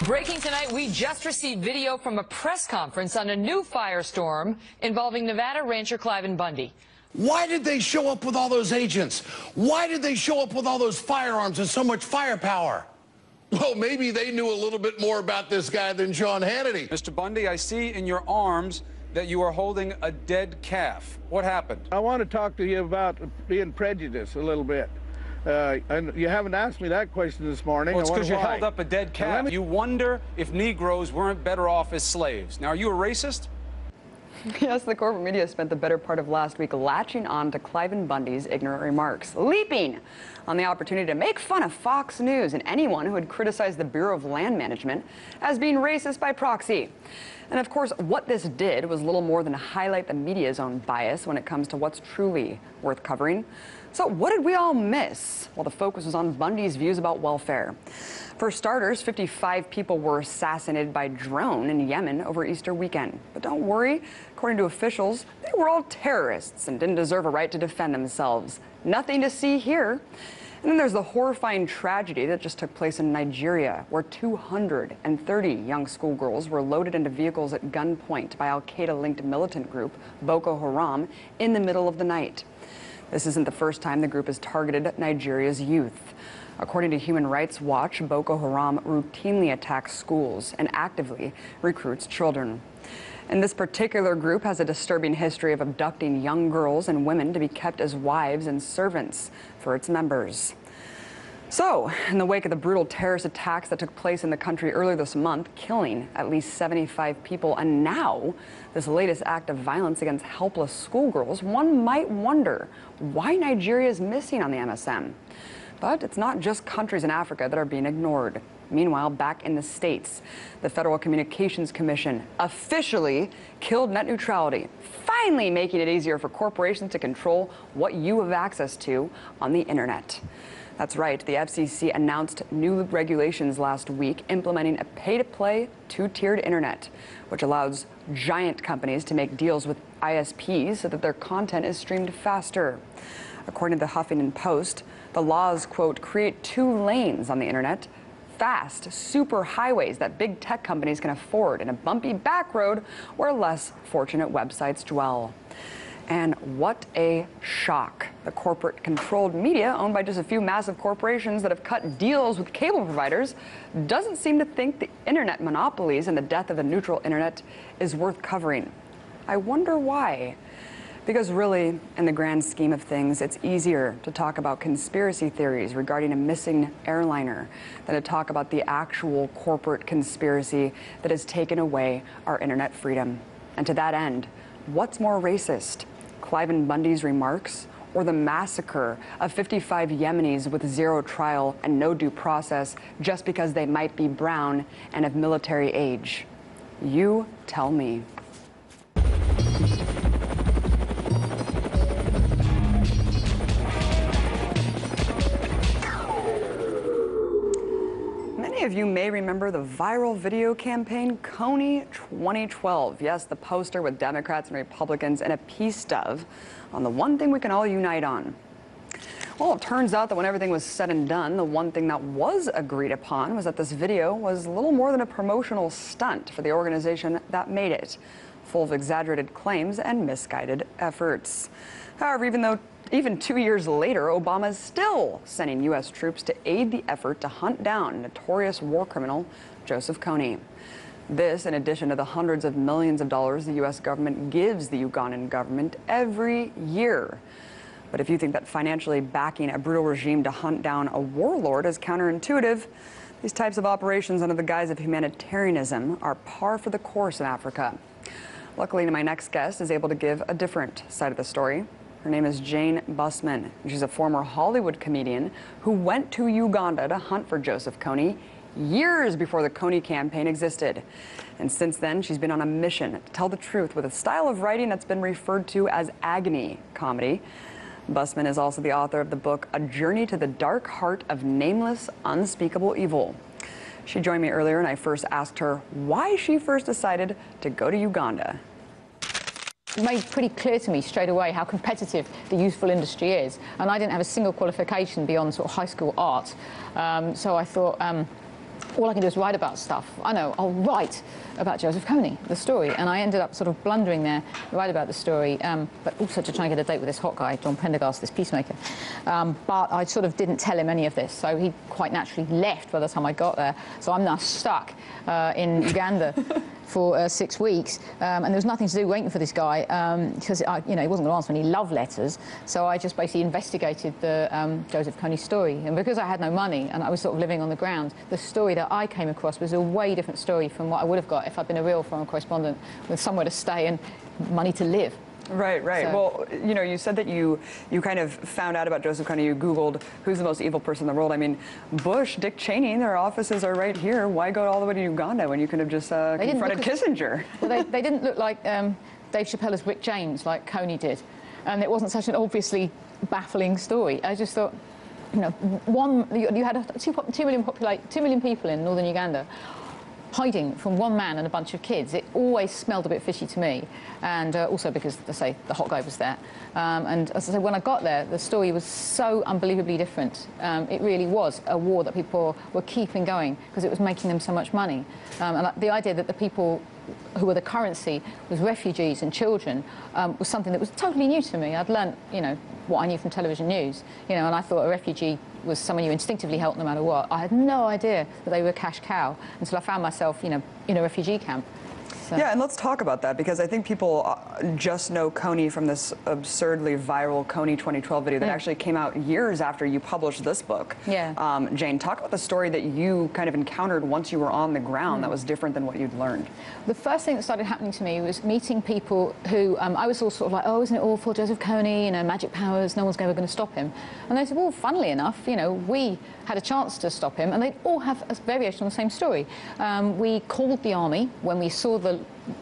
Breaking tonight, we just received video from a press conference on a new firestorm involving Nevada rancher Cliven Bundy.
Why did they show up with all those agents? Why did they show up with all those firearms and so much firepower? Well, maybe they knew a little bit more about this guy than Sean Hannity.
Mr. Bundy, I see in your arms that you are holding a dead calf. What happened?
I want to talk to you about being prejudiced a little bit. Uh, and you haven't asked me that question this morning.
Well, it's because you why. held up a dead cat. Me... You wonder if Negroes weren't better off as slaves. Now, are you a racist?
Yes, the corporate media spent the better part of last week latching on to Cliven Bundy's ignorant remarks, leaping on the opportunity to make fun of Fox News and anyone who had criticized the Bureau of Land Management as being racist by proxy. And of course, what this did was little more than highlight the media's own bias when it comes to what's truly worth covering. So what did we all miss? Well, the focus was on Bundy's views about welfare. For starters, 55 people were assassinated by drone in Yemen over Easter weekend. But don't worry, according to officials, they were all terrorists and didn't deserve a right to defend themselves. Nothing to see here. And then there's the horrifying tragedy that just took place in Nigeria, where 230 young schoolgirls were loaded into vehicles at gunpoint by Al Qaeda linked militant group Boko Haram in the middle of the night. This isn't the first time the group has targeted Nigeria's youth. According to Human Rights Watch, Boko Haram routinely attacks schools and actively recruits children. And this particular group has a disturbing history of abducting young girls and women to be kept as wives and servants for its members. So, in the wake of the brutal terrorist attacks that took place in the country earlier this month, killing at least 75 people, and now this latest act of violence against helpless schoolgirls, one might wonder why Nigeria is missing on the MSM. But it's not just countries in Africa that are being ignored. Meanwhile, back in the States, the Federal Communications Commission officially killed net neutrality, finally making it easier for corporations to control what you have access to on the internet. That's right, the FCC announced new regulations last week implementing a pay to play, two tiered internet, which allows giant companies to make deals with ISPs so that their content is streamed faster. According to the Huffington Post, the laws, quote, create two lanes on the internet fast super highways that big tech companies can afford and a bumpy back road where less fortunate websites dwell. And what a shock. The corporate controlled media, owned by just a few massive corporations that have cut deals with cable providers, doesn't seem to think the internet monopolies and the death of the neutral internet is worth covering. I wonder why. Because really, in the grand scheme of things, it's easier to talk about conspiracy theories regarding a missing airliner than to talk about the actual corporate conspiracy that has taken away our internet freedom. And to that end, what's more racist? Cliven Bundy's remarks or the massacre of 55 Yemenis with zero trial and no due process just because they might be brown and of military age? You tell me. Of you may remember the viral video campaign Kony 2012. Yes, the poster with Democrats and Republicans and a peace dove on the one thing we can all unite on. Well, it turns out that when everything was said and done, the one thing that was agreed upon was that this video was little more than a promotional stunt for the organization that made it, full of exaggerated claims and misguided efforts. However, even though even two years later, Obama is still sending U.S. troops to aid the effort to hunt down notorious war criminal Joseph Kony. This, in addition to the hundreds of millions of dollars the U.S. government gives the Ugandan government every year. But if you think that financially backing a brutal regime to hunt down a warlord is counterintuitive, these types of operations under the guise of humanitarianism are par for the course in Africa. Luckily, my next guest is able to give a different side of the story. Her name is Jane Bussmann. She's a former Hollywood comedian who went to Uganda to hunt for Joseph Kony years before the Kony campaign existed. And since then, she's been on a mission to tell the truth with a style of writing that's been referred to as agony comedy. Busman is also the author of the book A Journey to the Dark Heart of Nameless, Unspeakable Evil. She joined me earlier, and I first asked her why she first decided to go to Uganda
made pretty clear to me straight away how competitive the youthful industry is. And I didn't have a single qualification beyond sort of high school art. Um, so I thought, um, all I can do is write about stuff. I know, I'll write about Joseph Kony, the story. And I ended up sort of blundering there, write about the story, um, but also to try and get a date with this hot guy, John Prendergast, this peacemaker. Um, but I sort of didn't tell him any of this, so he quite naturally left by the time I got there. So I'm now stuck uh, in Uganda. for uh, six weeks, um, and there was nothing to do waiting for this guy because um, you know he wasn't going to answer any love letters. So I just basically investigated the um, Joseph Kony story, and because I had no money and I was sort of living on the ground, the story that I came across was a way different story from what I would have got if I'd been a real foreign correspondent with somewhere to stay and money to live.
Right, right. So. Well, you know, you said that you you kind of found out about Joseph Kony. You Googled who's the most evil person in the world. I mean, Bush, Dick Cheney, their offices are right here. Why go all the way to Uganda when you could have just uh, confronted Kissinger?
Well, they, they didn't look like um, Dave Chappelle as Rick James, like Kony did, and it wasn't such an obviously baffling story. I just thought, you know, one you, you had a, two, two million populate, two million people in northern Uganda hiding from one man and a bunch of kids. It always smelled a bit fishy to me, and uh, also because, I say, the hot guy was there. Um, and as I said, when I got there, the story was so unbelievably different. Um, it really was a war that people were keeping going because it was making them so much money. Um, and the idea that the people who were the currency was refugees and children um, was something that was totally new to me. I'd learnt, you know, what I knew from television news, you know, and I thought a refugee was someone you instinctively helped no matter what. I had no idea that they were a cash cow until I found myself, you know, in a refugee camp. So.
Yeah, and let's talk about that because I think people uh, just know Kony from this absurdly viral Kony 2012 video that
Mm.
actually came out years after you published this book.
Yeah.
Um, Jane, talk about the story that you kind of encountered once you were on the ground
Mm.
that was different than what you'd learned.
The first thing that started happening to me was meeting people who um, I was all sort of like, oh, isn't it awful, Joseph Kony, you know, magic powers, no one's ever going to stop him. And they said, well, funnily enough, you know, we had a chance to stop him, and they all have a variation on the same story. Um, we called the army when we saw the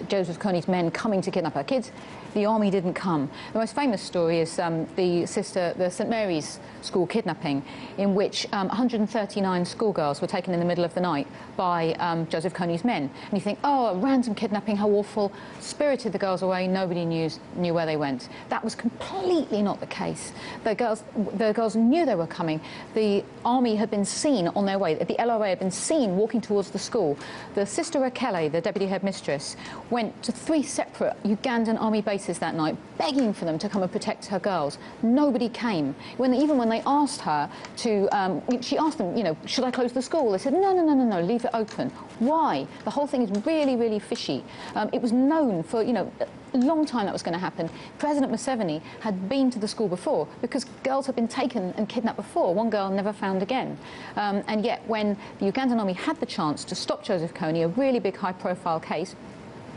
Joseph Kony's men coming to kidnap our kids. The army didn't come. The most famous story is um, the sister, the St Mary's school kidnapping, in which um, 139 schoolgirls were taken in the middle of the night by um, Joseph Kony's men. And you think, oh, a random kidnapping, how awful. Spirited the girls away, nobody knew, knew where they went. That was completely not the case. The girls, the girls knew they were coming. The army had been seen on their way. The LRA had been seen walking towards the school. The sister Rachele, the deputy headmistress, went to three separate Ugandan army bases that night, begging for them to come and protect her girls. Nobody came. When even when they asked her to, um, she asked them, you know, should I close the school? They said, no, no, no, no, no, leave it open. Why? The whole thing is really, really fishy. Um, it was known for, you know, a long time that was going to happen. President Museveni had been to the school before because girls had been taken and kidnapped before. One girl never found again. Um, and yet, when the Ugandan army had the chance to stop Joseph Kony, a really big high-profile case,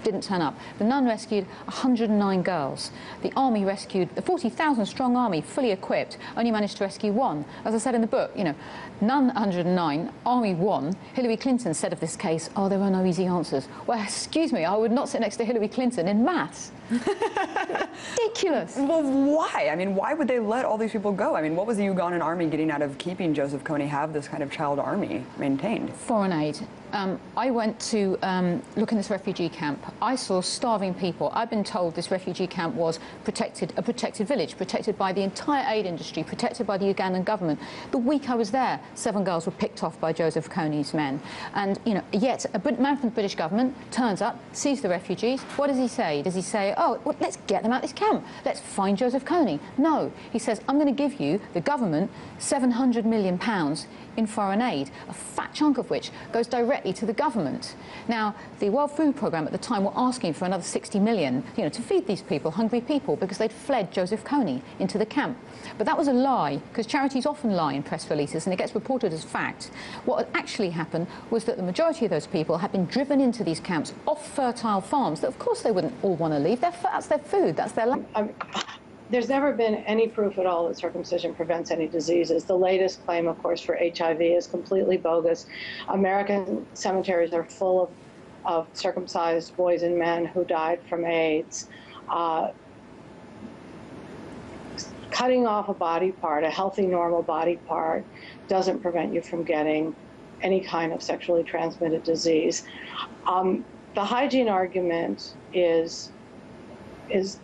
didn't turn up. The Nun rescued 109 girls. The army rescued, the 40,000 strong army, fully equipped, only managed to rescue one. As I said in the book, you know, Nun 109, army one. Hillary Clinton said of this case, oh, there are no easy answers. Well, excuse me, I would not sit next to Hillary Clinton in maths. Ridiculous.
Well, why? I mean, why would they let all these people go? I mean, what was the Ugandan army getting out of keeping Joseph Kony have this kind of child army maintained?
Foreign aid. Um, I went to um, look in this refugee camp. I saw starving people. I've been told this refugee camp was protected, a protected village, protected by the entire aid industry, protected by the Ugandan government. The week I was there, seven girls were picked off by Joseph Kony's men. And, you know, yet a man from the British government turns up, sees the refugees. What does he say? Does he say, oh, well, let's get them out of this camp. Let's find Joseph Kony. No. He says, I'm going to give you, the government, 700 million pounds in foreign aid, a fat chunk of which goes directly to the government. Now, the World Food Programme at the time were asking for another 60 million, you know, to feed these people, hungry people, because they'd fled Joseph Kony into the camp. But that was a lie, because charities often lie in press releases, and it gets reported as fact. What actually happened was that the majority of those people had been driven into these camps off fertile farms that, of course, they wouldn't all want to leave. That's their food, that's their life.
There's never been any proof at all that circumcision prevents any diseases. The latest claim, of course, for HIV is completely bogus. American cemeteries are full of, of circumcised boys and men who died from AIDS. Uh, cutting off a body part, a healthy, normal body part, doesn't prevent you from getting any kind of sexually transmitted disease. Um, the hygiene argument is is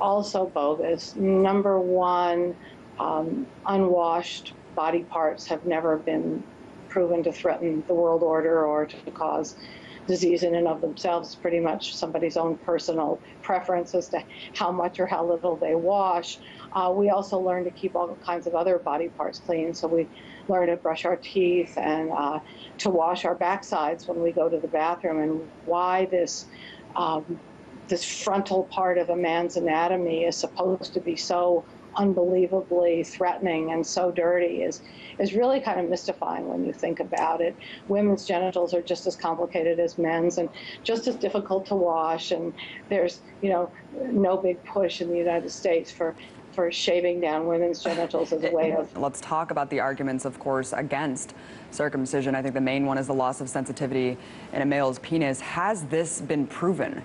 also bogus. Number one, um, unwashed body parts have never been proven to threaten the world order or to cause disease in and of themselves. Pretty much somebody's own personal preference as to how much or how little they wash. Uh, we also learn to keep all kinds of other body parts clean. So we learn to brush our teeth and uh, to wash our backsides when we go to the bathroom. And why this um, this frontal part of a man's anatomy is supposed to be so unbelievably threatening and so dirty is is really kind of mystifying when you think about it. Women's genitals are just as complicated as men's and just as difficult to wash and there's, you know, no big push in the United States for for shaving down women's genitals as a way of
Let's talk about the arguments, of course, against circumcision. I think the main one is the loss of sensitivity in a male's penis. Has this been proven?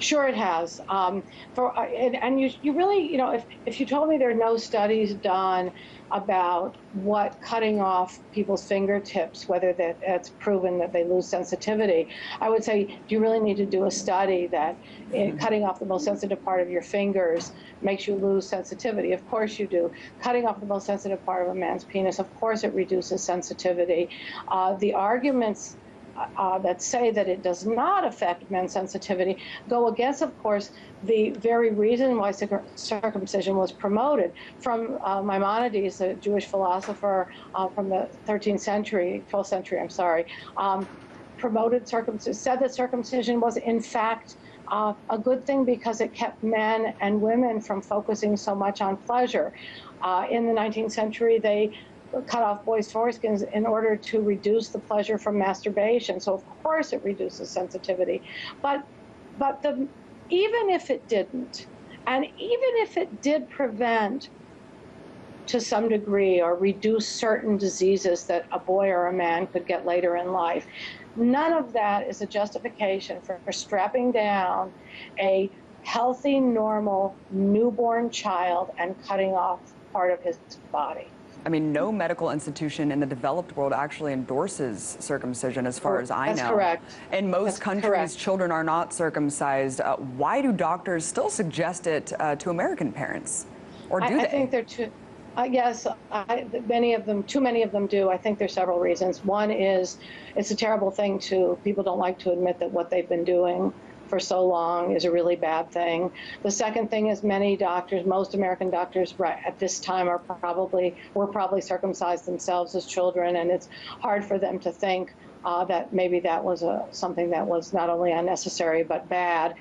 Sure, it has. Um, for uh, and, and you, you really, you know, if, if you told me there are no studies done about what cutting off people's fingertips, whether that it's proven that they lose sensitivity, I would say, do you really need to do a study that uh, cutting off the most sensitive part of your fingers makes you lose sensitivity? Of course you do. Cutting off the most sensitive part of a man's penis, of course it reduces sensitivity. Uh, the arguments uh, that say that it does not affect men's sensitivity go against, of course, the very reason why circumcision was promoted. From uh, Maimonides, a Jewish philosopher uh, from the 13th century, 12th century, I'm sorry, um, promoted circumcision, said that circumcision was in fact uh, a good thing because it kept men and women from focusing so much on pleasure. Uh, in the 19th century, they cut off boys' foreskins in order to reduce the pleasure from masturbation. So of course it reduces sensitivity, but but the even if it didn't, and even if it did prevent to some degree or reduce certain diseases that a boy or a man could get later in life. None of that is a justification for, for strapping down a healthy, normal newborn child and cutting off part of his body.
I mean, no medical institution in the developed world actually endorses circumcision, as far as I
That's
know.
correct.
In most
That's
countries,
correct.
children are not circumcised. Uh, why do doctors still suggest it uh, to American parents? Or do
I,
they?
I think they're too. Uh, yes, I, many of them, too many of them do. I think there's several reasons. One is it's a terrible thing to, people don't like to admit that what they've been doing for so long is a really bad thing. The second thing is many doctors, most American doctors right at this time are probably, were probably circumcised themselves as children, and it's hard for them to think uh, that maybe that was a, something that was not only unnecessary but bad.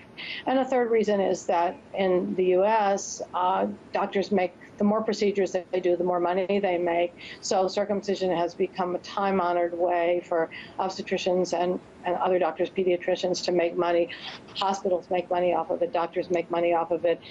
And a third reason is that in the U.S., uh, doctors make the more procedures that they do, the more money they make. So circumcision has become a time-honored way for obstetricians and, and other doctors, pediatricians, to make money. Hospitals make money off of it. Doctors make money off of it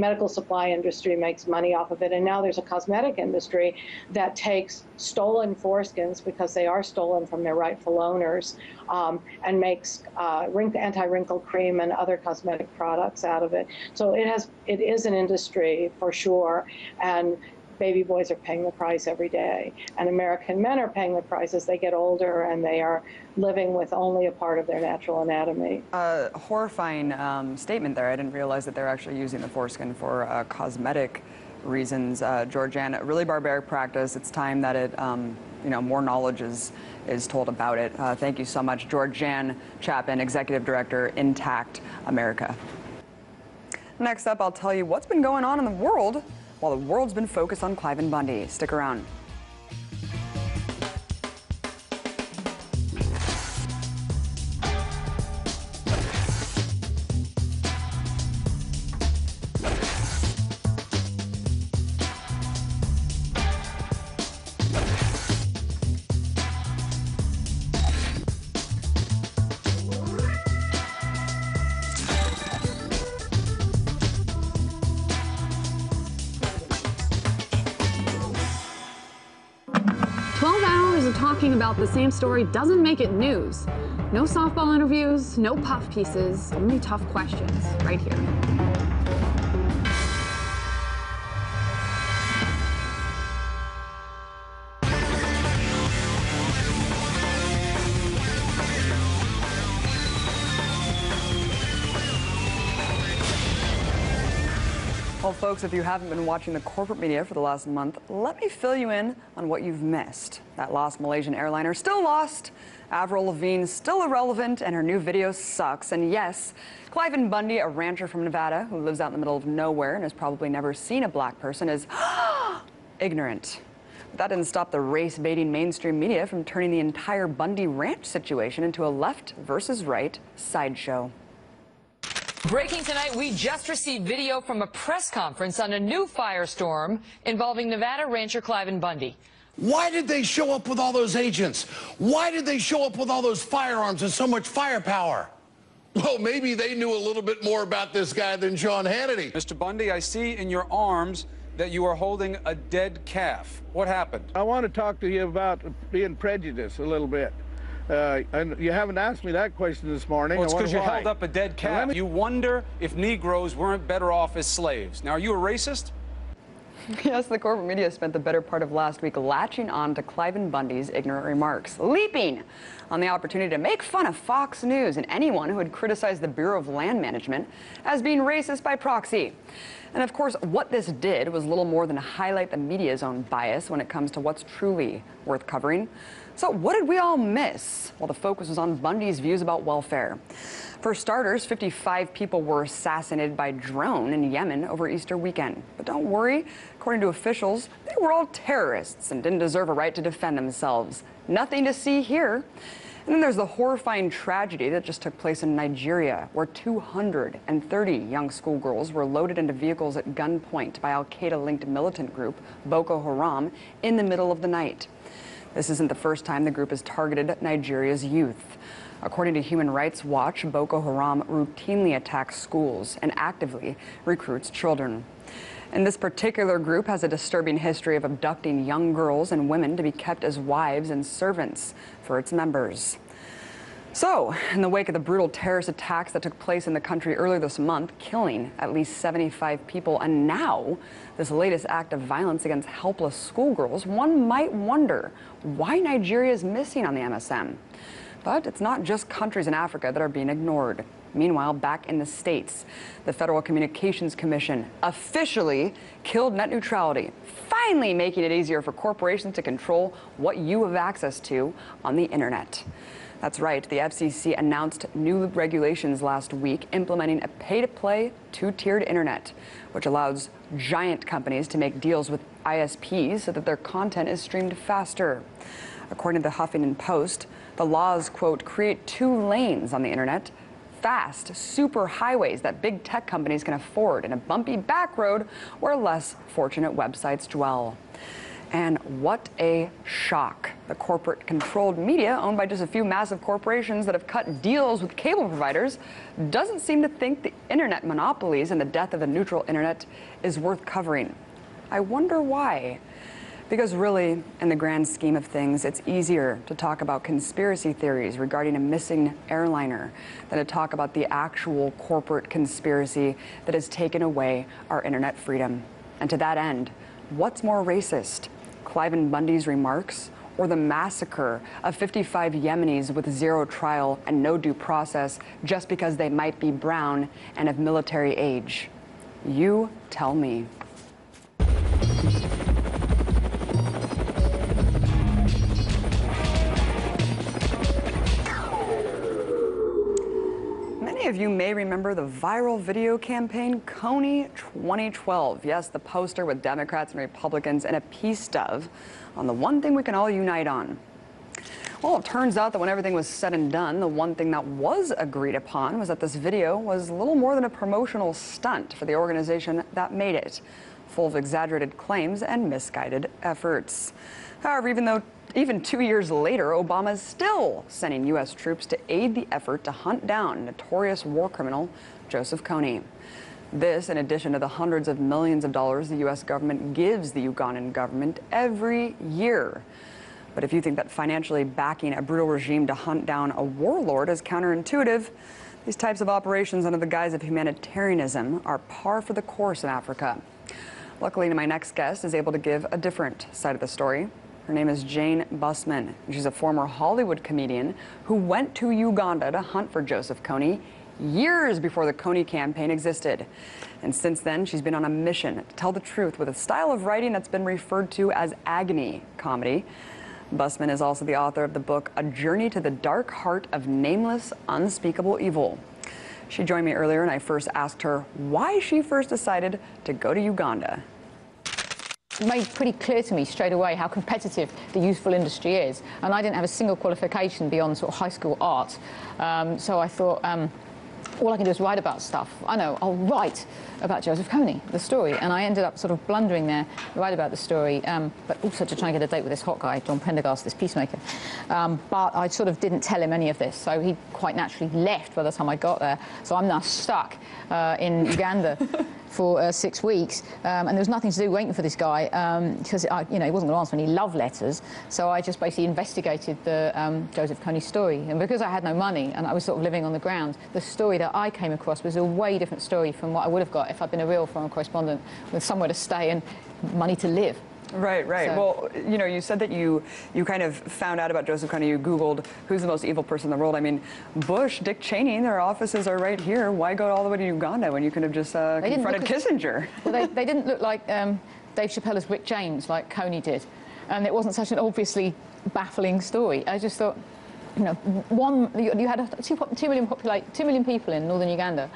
medical supply industry makes money off of it. And now there's a cosmetic industry that takes stolen foreskins because they are stolen from their rightful owners um, and makes uh, wrinkle, anti-wrinkle cream and other cosmetic products out of it. So it has it is an industry for sure. And baby boys are paying the price every day and american men are paying the price as they get older and they are living with only a part of their natural anatomy
A horrifying um, statement there. I didn't realize that they're actually using the foreskin for uh, cosmetic reasons. Uh, Georgianne, a really barbaric practice. It's time that it, um, you know, more knowledge is is told about it. Uh, thank you so much, Georgianne Chapin, Executive Director, Intact America. Next up, I'll tell you what's been going on in the world while the world's been focused on Cliven Bundy. Stick around.
Story doesn't make it news. No softball interviews, no puff pieces, only tough questions right here.
Folks, if you haven't been watching the corporate media for the last month, let me fill you in on what you've missed. That lost Malaysian airliner still lost, Avril Lavigne still irrelevant, and her new video sucks. And yes, Cliven Bundy, a rancher from Nevada who lives out in the middle of nowhere and has probably never seen a black person, is ignorant. But that didn't stop the race baiting mainstream media from turning the entire Bundy Ranch situation into a left versus right sideshow.
Breaking tonight, we just received video from a press conference on a new firestorm involving Nevada rancher Cliven Bundy.
Why did they show up with all those agents? Why did they show up with all those firearms and so much firepower? Well, maybe they knew a little bit more about this guy than Sean Hannity.
Mr. Bundy, I see in your arms that you are holding a dead calf. What happened?
I want to talk to you about being prejudiced a little bit. Uh, and you haven't asked me that question this morning.
Well, it's because you
why.
held up a dead
Now,
calf.
let me-
You wonder if Negroes weren't better off as slaves. Now, are you a racist?
Yes, the corporate media spent the better part of last week latching on to Cliven Bundy's ignorant remarks, leaping on the opportunity to make fun of Fox News and anyone who had criticized the Bureau of Land Management as being racist by proxy. And of course, what this did was little more than highlight the media's own bias when it comes to what's truly worth covering. So, what did we all miss? Well, the focus was on Bundy's views about welfare. For starters, 55 people were assassinated by drone in Yemen over Easter weekend. But don't worry, according to officials, they were all terrorists and didn't deserve a right to defend themselves. Nothing to see here. And then there's the horrifying tragedy that just took place in Nigeria, where 230 young schoolgirls were loaded into vehicles at gunpoint by Al Qaeda linked militant group Boko Haram in the middle of the night. This isn't the first time the group has targeted Nigeria's youth. According to Human Rights Watch, Boko Haram routinely attacks schools and actively recruits children. And this particular group has a disturbing history of abducting young girls and women to be kept as wives and servants for its members. So, in the wake of the brutal terrorist attacks that took place in the country earlier this month, killing at least 75 people, and now this latest act of violence against helpless schoolgirls, one might wonder why Nigeria is missing on the MSM. But it's not just countries in Africa that are being ignored. Meanwhile, back in the States, the Federal Communications Commission officially killed net neutrality, finally making it easier for corporations to control what you have access to on the internet. That's right, the FCC announced new regulations last week implementing a pay to play two tiered internet, which allows giant companies to make deals with ISPs so that their content is streamed faster. According to the Huffington Post, the laws, quote, create two lanes on the internet fast super highways that big tech companies can afford and a bumpy back road where less fortunate websites dwell. And what a shock. The corporate controlled media, owned by just a few massive corporations that have cut deals with cable providers, doesn't seem to think the internet monopolies and the death of the neutral internet is worth covering. I wonder why. Because really, in the grand scheme of things, it's easier to talk about conspiracy theories regarding a missing airliner than to talk about the actual corporate conspiracy that has taken away our internet freedom. And to that end, what's more racist? Cliven Bundy's remarks or the massacre of 55 Yemenis with zero trial and no due process just because they might be brown and of military age? You tell me. Of you may remember the viral video campaign Kony 2012. Yes, the poster with Democrats and Republicans and a peace dove on the one thing we can all unite on. Well, it turns out that when everything was said and done, the one thing that was agreed upon was that this video was little more than a promotional stunt for the organization that made it, full of exaggerated claims and misguided efforts. However, even though even two years later, Obama is still sending U.S. troops to aid the effort to hunt down notorious war criminal Joseph Kony. This, in addition to the hundreds of millions of dollars the U.S. government gives the Ugandan government every year. But if you think that financially backing a brutal regime to hunt down a warlord is counterintuitive, these types of operations under the guise of humanitarianism are par for the course in Africa. Luckily, my next guest is able to give a different side of the story. Her name is Jane Bussmann. She's a former Hollywood comedian who went to Uganda to hunt for Joseph Kony years before the Kony campaign existed. And since then, she's been on a mission to tell the truth with a style of writing that's been referred to as agony comedy. Bussmann is also the author of the book A Journey to the Dark Heart of Nameless, Unspeakable Evil. She joined me earlier, and I first asked her why she first decided to go to Uganda
made pretty clear to me straight away how competitive the youthful industry is. And I didn't have a single qualification beyond sort of high school art. Um, so I thought, um, all I can do is write about stuff. I know, I'll write about Joseph Kony, the story. And I ended up sort of blundering there, write about the story, um, but also to try and get a date with this hot guy, John Prendergast, this peacemaker. Um, but I sort of didn't tell him any of this, so he quite naturally left by the time I got there. So I'm now stuck uh, in Uganda. for uh, six weeks, um, and there was nothing to do waiting for this guy because um, you know he wasn't going to answer any love letters. So I just basically investigated the um, Joseph Kony story, and because I had no money and I was sort of living on the ground, the story that I came across was a way different story from what I would have got if I'd been a real foreign correspondent with somewhere to stay and money to live.
Right, right. So. Well, you know, you said that you you kind of found out about Joseph Kony. You Googled who's the most evil person in the world. I mean, Bush, Dick Cheney, their offices are right here. Why go all the way to Uganda when you could have just uh, confronted Kissinger?
Well, they, they didn't look like um, Dave Chappelle's Rick James like Kony did, and it wasn't such an obviously baffling story. I just thought, you know, one you, you had a two, two million populate two million people in northern Uganda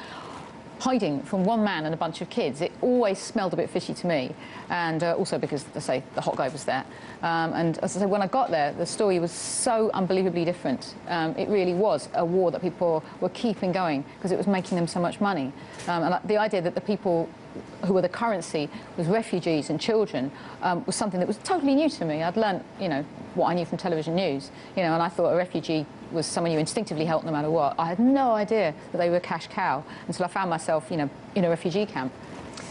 hiding from one man and a bunch of kids, it always smelled a bit fishy to me. And uh, also because, I say, the hot guy was there. Um, and as I said, when I got there, the story was so unbelievably different. Um, it really was a war that people were keeping going because it was making them so much money. Um, and the idea that the people who were the currency was refugees and children um, was something that was totally new to me. I'd learned, you know, what I knew from television news, you know, and I thought a refugee was someone you instinctively helped no matter what. I had no idea that they were a cash cow until I found myself, you know, in a refugee camp.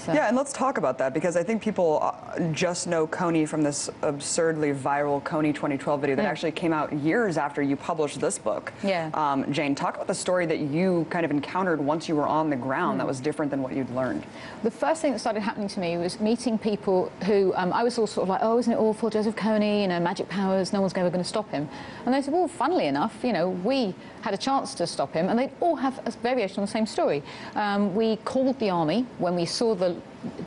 So.
Yeah, and let's talk about that because I think people uh, just know Kony from this absurdly viral Kony 2012 video that
Mm.
actually came out years after you published this book.
Yeah.
Um, Jane, talk about the story that you kind of encountered once you were on the ground
Mm.
that was different than what you'd learned.
The first thing that started happening to me was meeting people who um, I was all sort of like, oh, isn't it awful, Joseph Kony, you know, magic powers, no one's ever going to stop him. And they said, well, funnily enough, you know, we had a chance to stop him, and they'd all have a variation on the same story. Um, we called the army when we saw the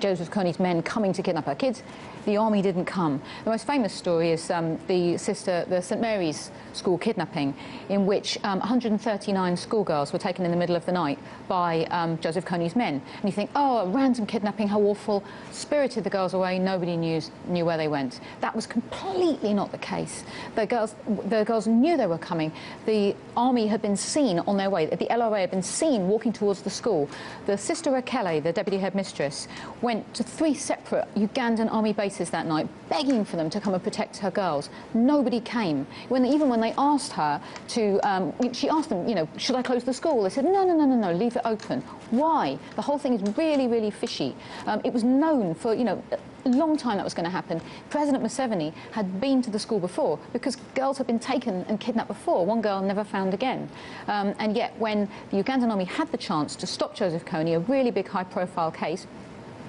Joseph Kony's men coming to kidnap our kids. The army didn't come. The most famous story is um, the sister, the St Mary's school kidnapping, in which um, 139 schoolgirls were taken in the middle of the night by um, Joseph Kony's men. And you think, oh, a random kidnapping, how awful. Spirited the girls away, nobody knew, knew where they went. That was completely not the case. The girls, the girls knew they were coming. The army had been seen on their way. The LRA had been seen walking towards the school. The sister Rachele, the deputy headmistress, went to three separate Ugandan army bases that night, begging for them to come and protect her girls. Nobody came. When even when they asked her to, um, she asked them, you know, should I close the school? They said, no, no, no, no, no, leave it open. Why? The whole thing is really, really fishy. Um, it was known for, you know, a long time that was going to happen. President Museveni had been to the school before because girls had been taken and kidnapped before. One girl never found again. Um, and yet, when the Ugandan army had the chance to stop Joseph Kony, a really big high-profile case,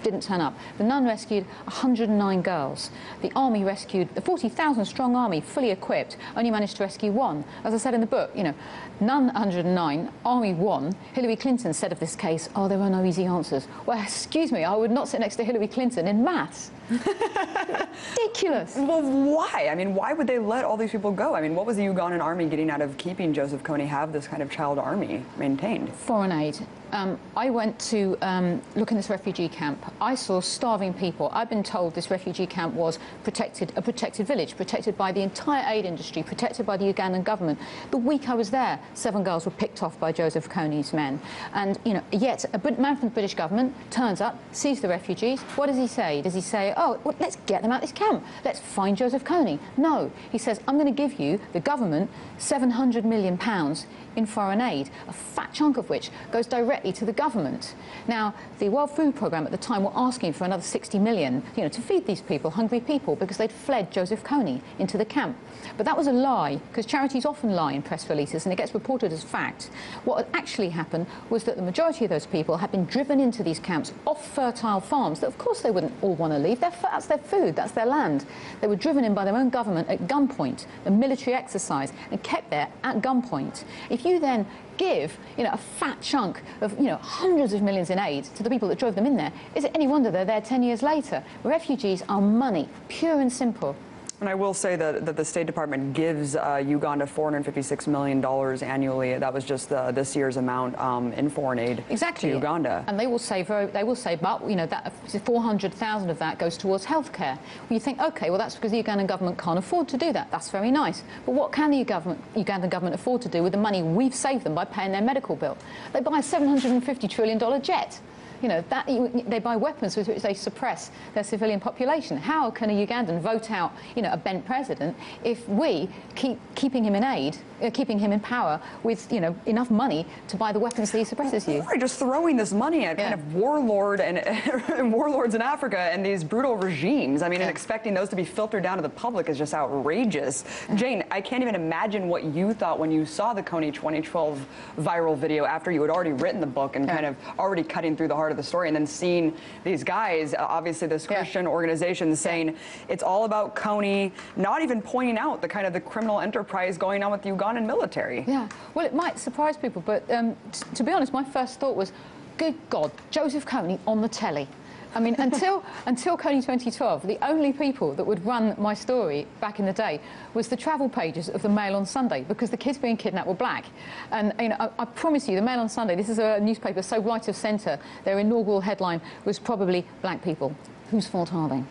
didn't turn up. The Nun rescued 109 girls. The army rescued, the 40,000 strong army, fully equipped, only managed to rescue one. As I said in the book, you know, Nun 109, army one. Hillary Clinton said of this case, oh, there are no easy answers. Well, excuse me, I would not sit next to Hillary Clinton in maths. Ridiculous.
Well, why? I mean, why would they let all these people go? I mean, what was the Ugandan army getting out of keeping Joseph Kony have this kind of child army maintained?
Foreign aid. Um, I went to um, look in this refugee camp. I saw starving people. I've been told this refugee camp was protected, a protected village, protected by the entire aid industry, protected by the Ugandan government. The week I was there, seven girls were picked off by Joseph Kony's men. And, you know, yet a man from the British government turns up, sees the refugees. What does he say? Does he say, oh, well, let's get them out of this camp. Let's find Joseph Kony. No. He says, I'm going to give you, the government, 700 million pounds in foreign aid, a fat chunk of which goes directly to the government. Now, the World Food Programme at the time were asking for another 60 million, you know, to feed these people, hungry people, because they'd fled Joseph Kony into the camp. But that was a lie, because charities often lie in press releases, and it gets reported as fact. What had actually happened was that the majority of those people had been driven into these camps off fertile farms that, of course, they wouldn't all want to leave. That's their food, that's their land. They were driven in by their own government at gunpoint, a military exercise, and kept there at gunpoint. If you then give, you know, a fat chunk of, you know, hundreds of millions in aid to the people that drove them in there, is it any wonder they're there 10 years later? Refugees are money, pure and simple.
And I will say that, that the State Department gives uh, Uganda $456 million annually. That was just uh, this year's amount um, in foreign aid
Exactly.
to Uganda.
And they will say, very, they will say, but you know, that 400,000 of that goes towards healthcare. Well, you think, okay, well that's because the Ugandan government can't afford to do that. That's very nice. But what can the government, Ugandan government afford to do with the money we've saved them by paying their medical bill? They buy a 750 trillion dollar jet. You know, that, they buy weapons with which they suppress their civilian population. How can a Ugandan vote out, you know, a bent president if we keep keeping him in aid, uh, keeping him in power with, you know, enough money to buy the weapons that he suppresses you?
Right, just throwing this money at kind of warlord and, and warlords in Africa and these brutal regimes. I mean, and expecting those to be filtered down to the public is just outrageous. Jane, I can't even imagine what you thought when you saw the Kony 2012 viral video after you had already written the book and kind of already cutting through the heart of the story and then seeing these guys, uh, obviously this Christian organization saying it's all about Kony, not even pointing out the kind of the criminal enterprise going on with the Ugandan military.
Yeah, well, it might surprise people, but um, t- to be honest, my first thought was, good God, Joseph Kony on the telly. I mean, until until Kony 2012, the only people that would run my story back in the day was the travel pages of the Mail on Sunday because the kids being kidnapped were black. And you know, I, I promise you, the Mail on Sunday. This is a newspaper so right of centre. Their inaugural headline was probably "Black people." Whose fault are they?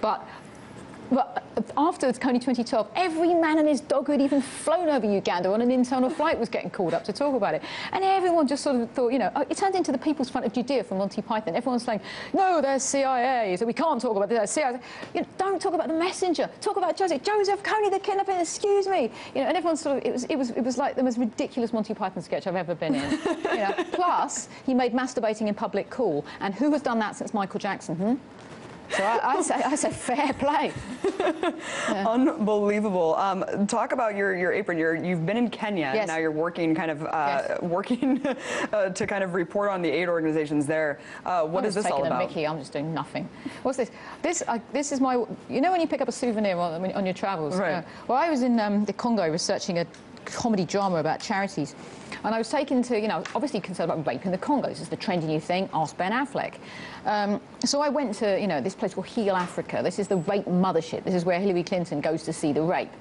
But but after Kony 2012, every man and his dog who had even flown over Uganda on an internal flight was getting called up to talk about it. And everyone just sort of thought, you know, oh, it turned into the People's Front of Judea from Monty Python. Everyone's saying, no, they're CIA, so we can't talk about this. CIA. You know, don't talk about the messenger. Talk about Joseph. Joseph Kony, the kidnapping, excuse me. You know, and everyone sort of, it was, it was, it was like the most ridiculous Monty Python sketch I've ever been in. you know, plus, he made masturbating in public cool. And who has done that since Michael Jackson, hmm? So I, I, say, I say fair play.
yeah. Unbelievable. Um, talk about your, your apron. You're, you've been in Kenya.
Yes.
Now you're working kind of uh,
Yes.
working uh, to kind of report on the aid organizations there. Uh, what
I'm
is this all about?
Mickey. I'm just doing nothing. What's this? This this is my. You know when you pick up a souvenir on, on your travels.
Right.
Uh, well, I was in um, the Congo researching a comedy drama about charities. And I was taken to, you know, obviously concerned about rape in the Congo. This is the trendy new thing. Ask Ben Affleck. Um, so I went to, you know, this place called Heal Africa. This is the rape mothership. This is where Hillary Clinton goes to see the rape.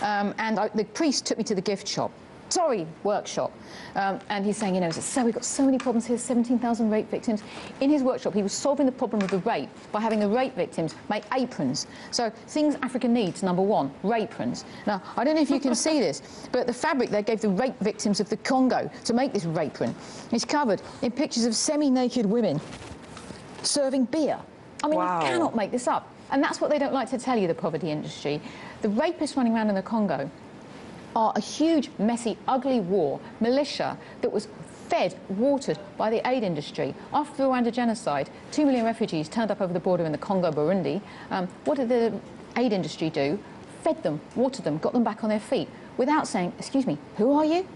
Um, and I, the priest took me to the gift shop. Sorry, workshop. Um, and he's saying, you know, so we've got so many problems here, 17,000 rape victims. In his workshop, he was solving the problem of the rape by having the rape victims make aprons. So things Africa needs, number one, aprons. Now, I don't know if you can see this, but the fabric they gave the rape victims of the Congo to make this apron is covered in pictures of semi-naked women serving beer. I mean,
Wow.
you cannot make this up. And that's what they don't like to tell you, the poverty industry. The rapists running around in the Congo are a huge, messy, ugly war militia that was fed, watered by the aid industry. After the Rwanda genocide, two million refugees turned up over the border in the Congo, Burundi. Um, what did the aid industry do? Fed them, watered them, got them back on their feet without saying, excuse me, who are you?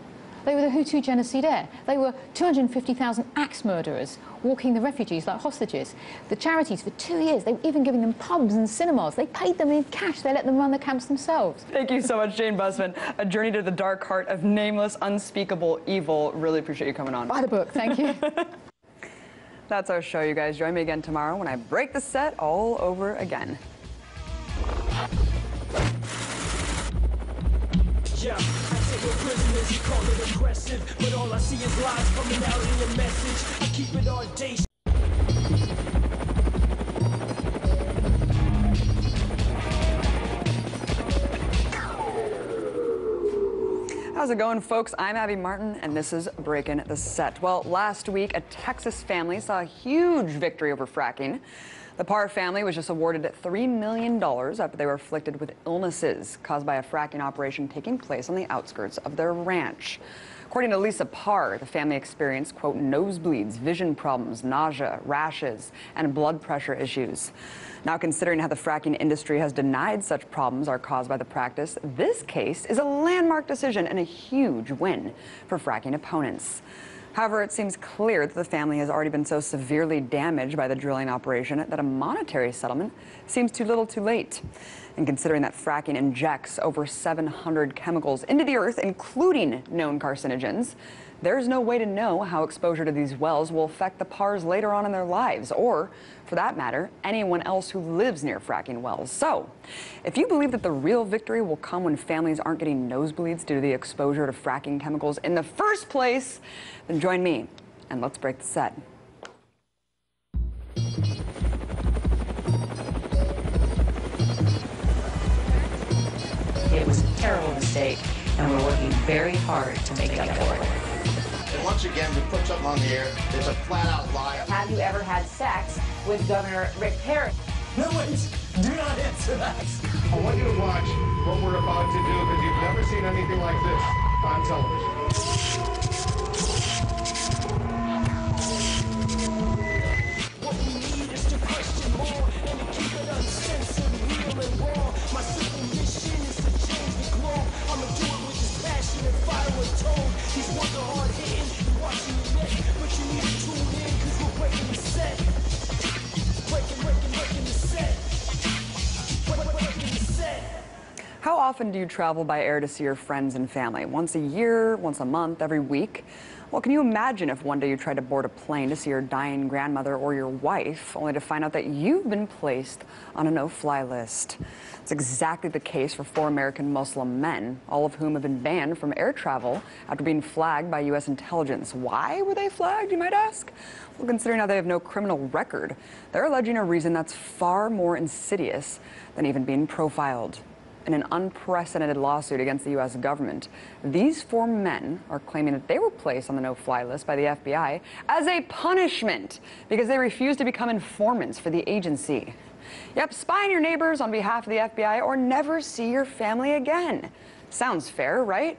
They were the Hutu genocidaire. They were 250,000 axe murderers walking the refugees like hostages. The charities, for two years, they were even giving them pubs and cinemas. They paid them in cash. They let them run the camps themselves.
Thank you so much, Jane Bussmann. A journey to the dark heart of nameless, unspeakable evil. Really appreciate you coming on.
Buy the book. Thank you.
That's our show, you guys. Join me again tomorrow when I break the set all over again.
Yeah, I take no prisoners, you call it aggressive. But all I see is lies coming out in your message. I keep it audacious.
How's it going, folks? I'm Abby Martin, and this is Breaking the Set. Well, last week, a Texas family saw a huge victory over fracking. The Parr family was just awarded $3 million after they were afflicted with illnesses caused by a fracking operation taking place on the outskirts of their ranch. According to Lisa Parr, the family experienced, quote, nosebleeds, vision problems, nausea, rashes, and blood pressure issues. Now, considering how the fracking industry has denied such problems are caused by the practice, this case is a landmark decision and a huge win for fracking opponents. However, it seems clear that the family has already been so severely damaged by the drilling operation that a monetary settlement seems too little too late. And considering that fracking injects over 700 chemicals into the earth, including known carcinogens, there's no way to know how exposure to these wells will affect the Parrs later on in their lives, or, for that matter, anyone else who lives near fracking wells. So, if you believe that the real victory will come when families aren't getting nosebleeds due to the exposure to fracking chemicals in the first place, then join me and let's break the set.
It was a terrible mistake, and we're working very hard to make it up for it.
And once again, we put something on the air that's a flat out lie.
Have you ever had sex with Governor Rick Perry?
No, wait. Do not answer that. I want you to watch what we're about to do because you've never seen anything like this on television.
Often do you travel by air to see your friends and family? Once a year, once a month, every week? Well, can you imagine if one day you tried to board a plane to see your dying grandmother or your wife, only to find out that you've been placed on a no fly list? It's exactly the case for four American Muslim men, all of whom have been banned from air travel after being flagged by U.S. intelligence. Why were they flagged, you might ask? Well, considering how they have no criminal record, they're alleging a reason that's far more insidious than even being profiled in an unprecedented lawsuit against the U.S. government. These four men are claiming that they were placed on the no fly list by the FBI as a punishment because they refused to become informants for the agency. Yep, spy on your neighbors on behalf of the FBI or never see your family again. Sounds fair, right?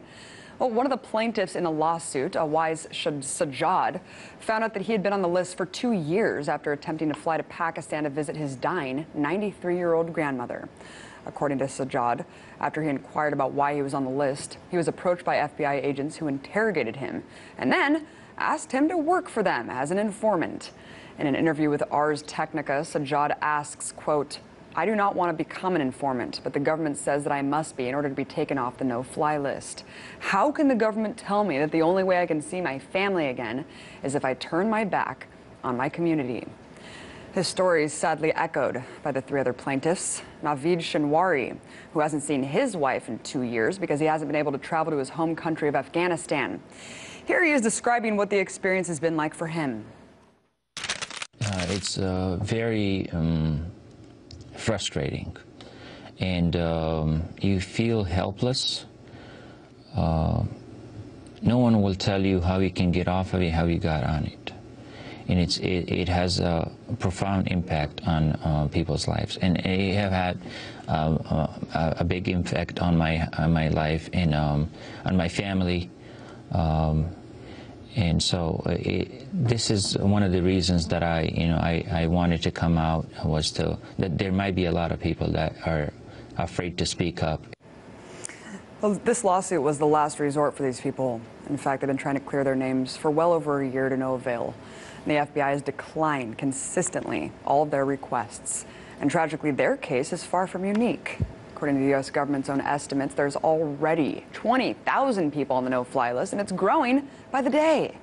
Well, one of the plaintiffs in the lawsuit, Awais Sajjad, found out that he had been on the list for two years after attempting to fly to Pakistan to visit his dying 93 year old grandmother. According to Sajjad, after he inquired about why he was on the list, he was approached by FBI agents who interrogated him and then asked him to work for them as an informant. In an interview with Ars Technica, Sajjad asks, quote, I do not want to become an informant, but the government says that I must be in order to be taken off the no fly list. How can the government tell me that the only way I can see my family again is if I turn my back on my community? His story is sadly echoed by the three other plaintiffs. Naveed Shinwari, who hasn't seen his wife in two years because he hasn't been able to travel to his home country of Afghanistan. Here he is describing what the experience has been like for him.
Uh, it's uh, very um, frustrating, and um, you feel helpless. Uh, no one will tell you how you can get off of it, how you got on it. And it's, it, it has a profound impact on uh, people's lives. And it have had uh, a, a, big impact on my, on my life and um, on my family. Um, and so uh, it, this is one of the reasons that I, you know, I, I wanted to come out was to that there might be a lot of people that are afraid to speak up.
Well, this lawsuit was the last resort for these people. In fact, they've been trying to clear their names for well over a year to no avail. The FBI has declined consistently all of their requests. And tragically, their case is far from unique. According to the U.S. government's own estimates, there's already 20,000 people on the no-fly list, and it's growing by the day.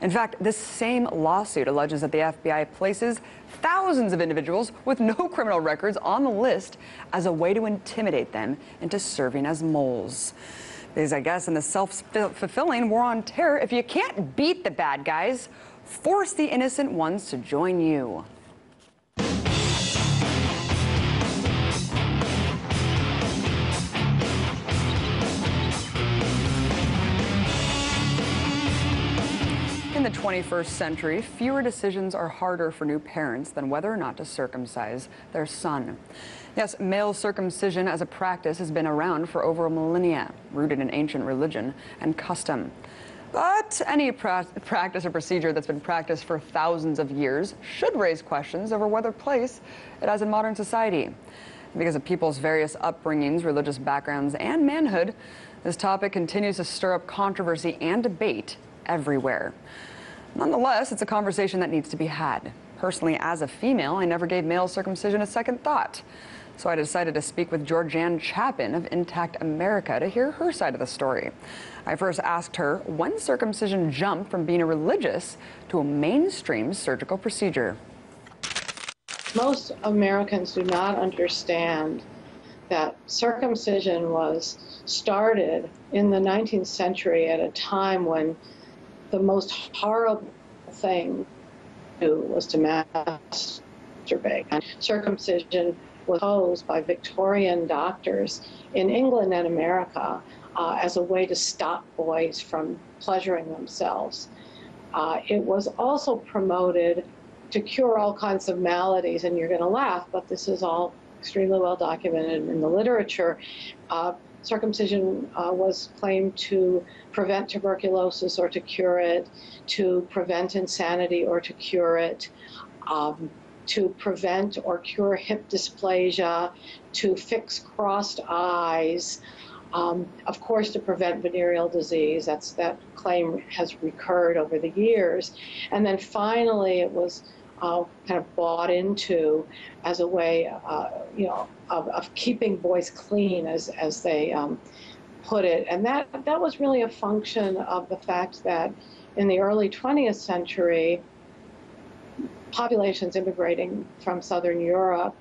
In fact, this same lawsuit alleges that the FBI places thousands of individuals with no criminal records on the list as a way to intimidate them into serving as moles. Because I guess in the self-fulfilling war on terror, if you can't beat the bad guys, force the innocent ones to join you. In the 21st century, fewer decisions are harder for new parents than whether or not to circumcise their son. Yes, male circumcision as a practice has been around for over a millennia, rooted in ancient religion and custom. But any pra practice or procedure that's been practiced for thousands of years should raise questions over whether place it has in modern society. Because of people's various upbringings, religious backgrounds, and manhood, this topic continues to stir up controversy and debate everywhere. Nonetheless, it's a conversation that needs to be had. Personally, as a female, I never gave male circumcision a second thought. So I decided to speak with Georganne Chapin of Intact America to hear her side of the story. I first asked her when circumcision jumped from being a religious to a mainstream surgical procedure.
Most Americans do not understand that circumcision was started in the 19th century at a time when the most horrible thing to do was to masturbate. And circumcision was posed by Victorian doctors in England and America uh, as a way to stop boys from pleasuring themselves. Uh, it was also promoted to cure all kinds of maladies, and you're going to laugh, but this is all extremely well documented in the literature. Uh, circumcision uh, was claimed to prevent tuberculosis or to cure it, to prevent insanity or to cure it. Um, to prevent or cure hip dysplasia, to fix crossed eyes, um, of course, to prevent venereal disease. That's that claim has recurred over the years, and then finally it was uh, kind of bought into as a way, uh, you know, of, of, keeping boys clean, as as they um, put it, and that that was really a function of the fact that in the early 20th century, populations immigrating from southern Europe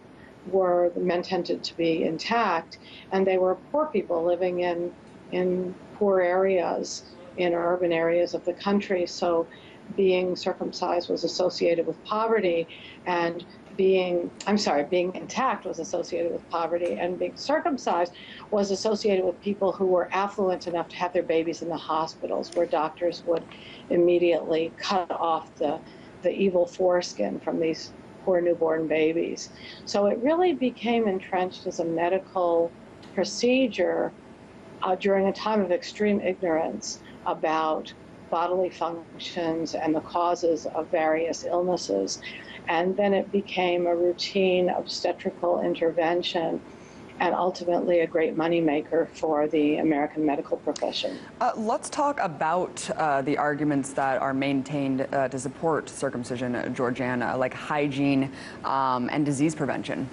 were the men tended to be intact, and they were poor people living in in poor areas in urban areas of the country. So, being circumcised was associated with poverty, and being I'm sorry, being intact was associated with poverty, and being circumcised was associated with people who were affluent enough to have their babies in the hospitals, where doctors would immediately cut off the the evil foreskin from these poor newborn babies. So it really became entrenched as a medical procedure uh, during a time of extreme ignorance about bodily functions and the causes of various illnesses. And then it became a routine obstetrical intervention and ultimately a great moneymaker for the American medical profession.
Uh, let's talk about uh, the arguments that are maintained uh, to support circumcision, uh, Georgiana, like hygiene um, and disease prevention.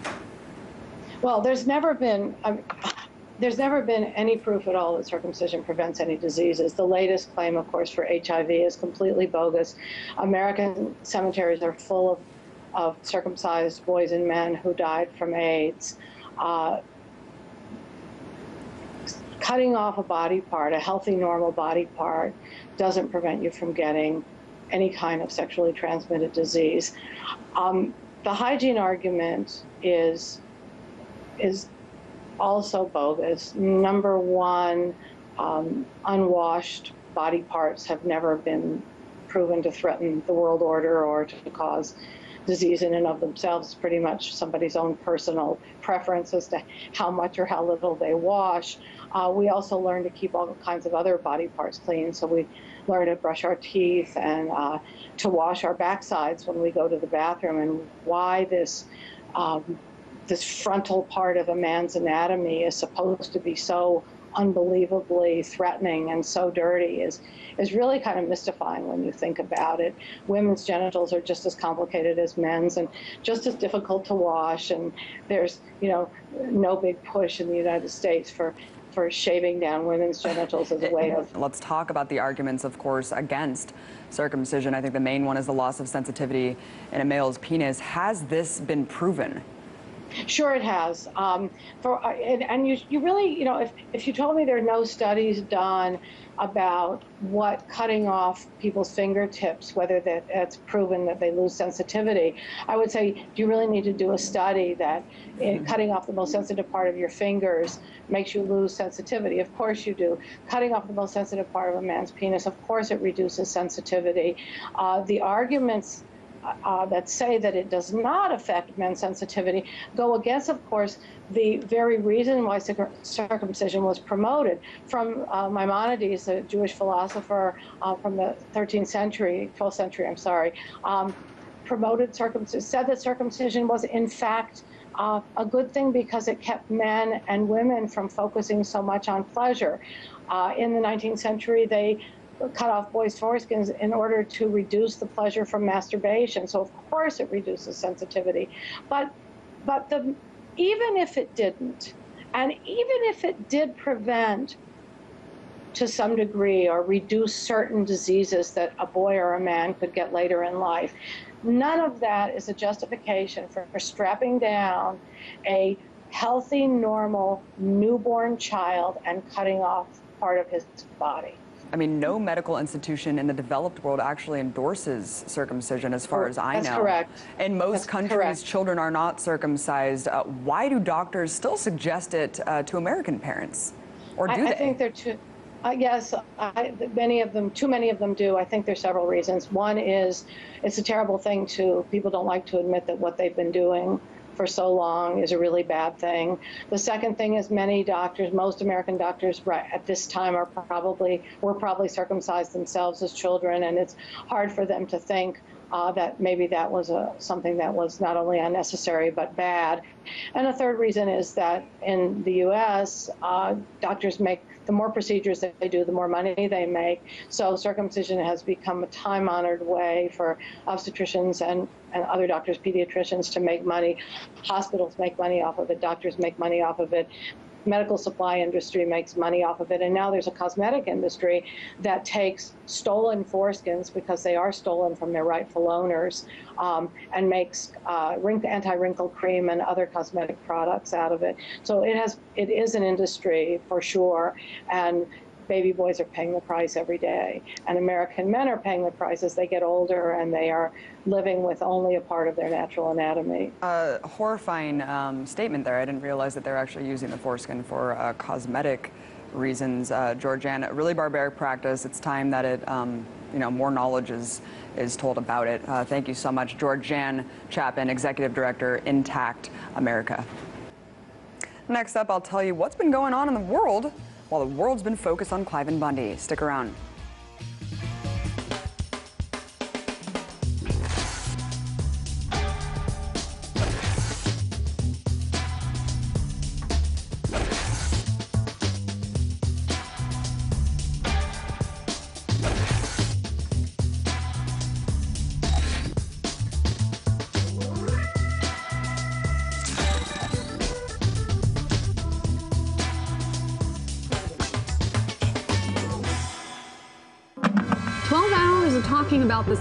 Well, there's never been. Um, there's never been any proof at all that circumcision prevents any diseases. The latest claim, of course, for HIV is completely bogus. American cemeteries are full of, of circumcised boys and men who died from AIDS. Uh, cutting off a body part, a healthy, normal body part, doesn't prevent you from getting any kind of sexually transmitted disease. Um, the hygiene argument is is also bogus. Number one, um, unwashed body parts have never been proven to threaten the world order or to cause disease in and of themselves. Pretty much somebody's own personal preference as to how much or how little they wash. Uh, we also learn to keep all kinds of other body parts clean. So we learn to brush our teeth and uh, to wash our backsides when we go to the bathroom. And why this um, this frontal part of a man's anatomy is supposed to be so unbelievably threatening and so dirty is is really kind of mystifying when you think about it. Women's genitals are just as complicated as men's and just as difficult to wash and there's, you know, no big push in the United States for for shaving down women's genitals as a way of
Let's talk about the arguments, of course, against circumcision. I think the main one is the loss of sensitivity in a male's penis. Has this been proven?
Sure, it has. Um, for uh, and, and you, you really, you know, if, if you told me there are no studies done about what cutting off people's fingertips, whether that it's proven that they lose sensitivity, I would say, do you really need to do a study that it, cutting off the most sensitive part of your fingers makes you lose sensitivity? Of course you do. Cutting off the most sensitive part of a man's penis, of course it reduces sensitivity. Uh, the arguments uh, that say that it does not affect men's sensitivity go against, of course, the very reason why circumcision was promoted. From uh, Maimonides, a Jewish philosopher uh, from the 13th century, 12th century, I'm sorry, um, promoted circumcision, said that circumcision was in fact uh, a good thing because it kept men and women from focusing so much on pleasure. Uh, in the 19th century, they cut off boys' foreskins in order to reduce the pleasure from masturbation. So of course it reduces sensitivity, but but the even if it didn't, and even if it did prevent to some degree or reduce certain diseases that a boy or a man could get later in life, none of that is a justification for, for strapping down a healthy, normal newborn child and cutting off part of his body.
I mean, no medical institution in the developed world actually endorses circumcision, as far as I
That's
know.
correct.
In most
That's
countries,
correct.
children are not circumcised. Uh, why do doctors still suggest it uh, to American parents? Or do
I,
they?
I think they're too. Uh, yes, I, many of them, too many of them do. I think there's several reasons. One is it's a terrible thing to people don't like to admit that what they've been doing for so long is a really bad thing. The second thing is many doctors, most American doctors right at this time are probably were probably circumcised themselves as children, and it's hard for them to think uh, that maybe that was a, something that was not only unnecessary but bad. And a third reason is that in the U.S., uh, doctors make the more procedures that they do, the more money they make. So circumcision has become a time-honored way for obstetricians and, and other doctors, pediatricians, to make money. Hospitals make money off of it. Doctors make money off of it. Medical supply industry makes money off of it, and now there's a cosmetic industry that takes stolen foreskins because they are stolen from their rightful owners, um, and makes uh, anti-wrinkle cream and other cosmetic products out of it. So it has, it is an industry for sure, and baby boys are paying the price every day. And American men are paying the price as they get older and they are living with only a part of their natural anatomy.
A horrifying um, statement there. I didn't realize that they're actually using the foreskin for uh, cosmetic reasons. Uh, Georgianne, really barbaric practice. It's time that it, um, you know, more knowledge is, is told about it. Uh, thank you so much, Georgianne Chapin, Executive Director, Intact America. Next up, I'll tell you what's been going on in the world while the world's been focused on Cliven Bundy. Stick around.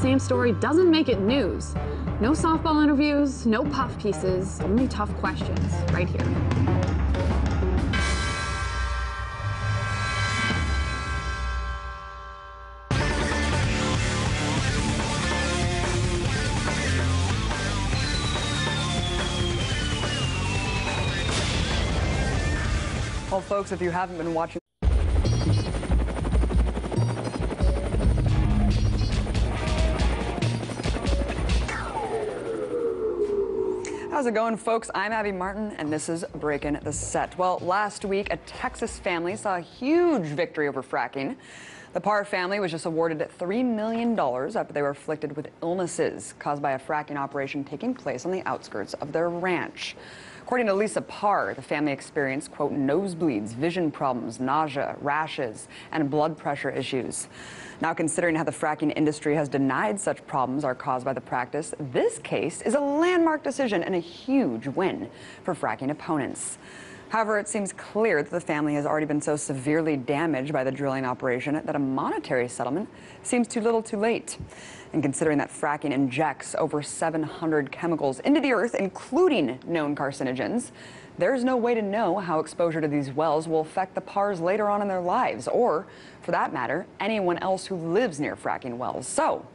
Same story doesn't make it news. No softball interviews, no puff pieces, only tough questions right here.
Well, folks, if you haven't been watching, How's it going, folks? I'm Abby Martin, and this is Breaking the Set. Well, last week, a Texas family saw a huge victory over fracking. The Parr family was just awarded $3 million after they were afflicted with illnesses caused by a fracking operation taking place on the outskirts of their ranch. According to Lisa Parr, the family experienced, quote, nosebleeds, vision problems, nausea, rashes, and blood pressure issues. Now, considering how the fracking industry has denied such problems are caused by the practice, this case is a landmark decision and a huge win for fracking opponents. However, it seems clear that the family has already been so severely damaged by the drilling operation that a monetary settlement seems too little too late. And considering that fracking injects over 700 chemicals into the earth, including known carcinogens, there's no way to know how exposure to these wells will affect the Parrs later on in their lives, or, for that matter, anyone else who lives near fracking wells. So,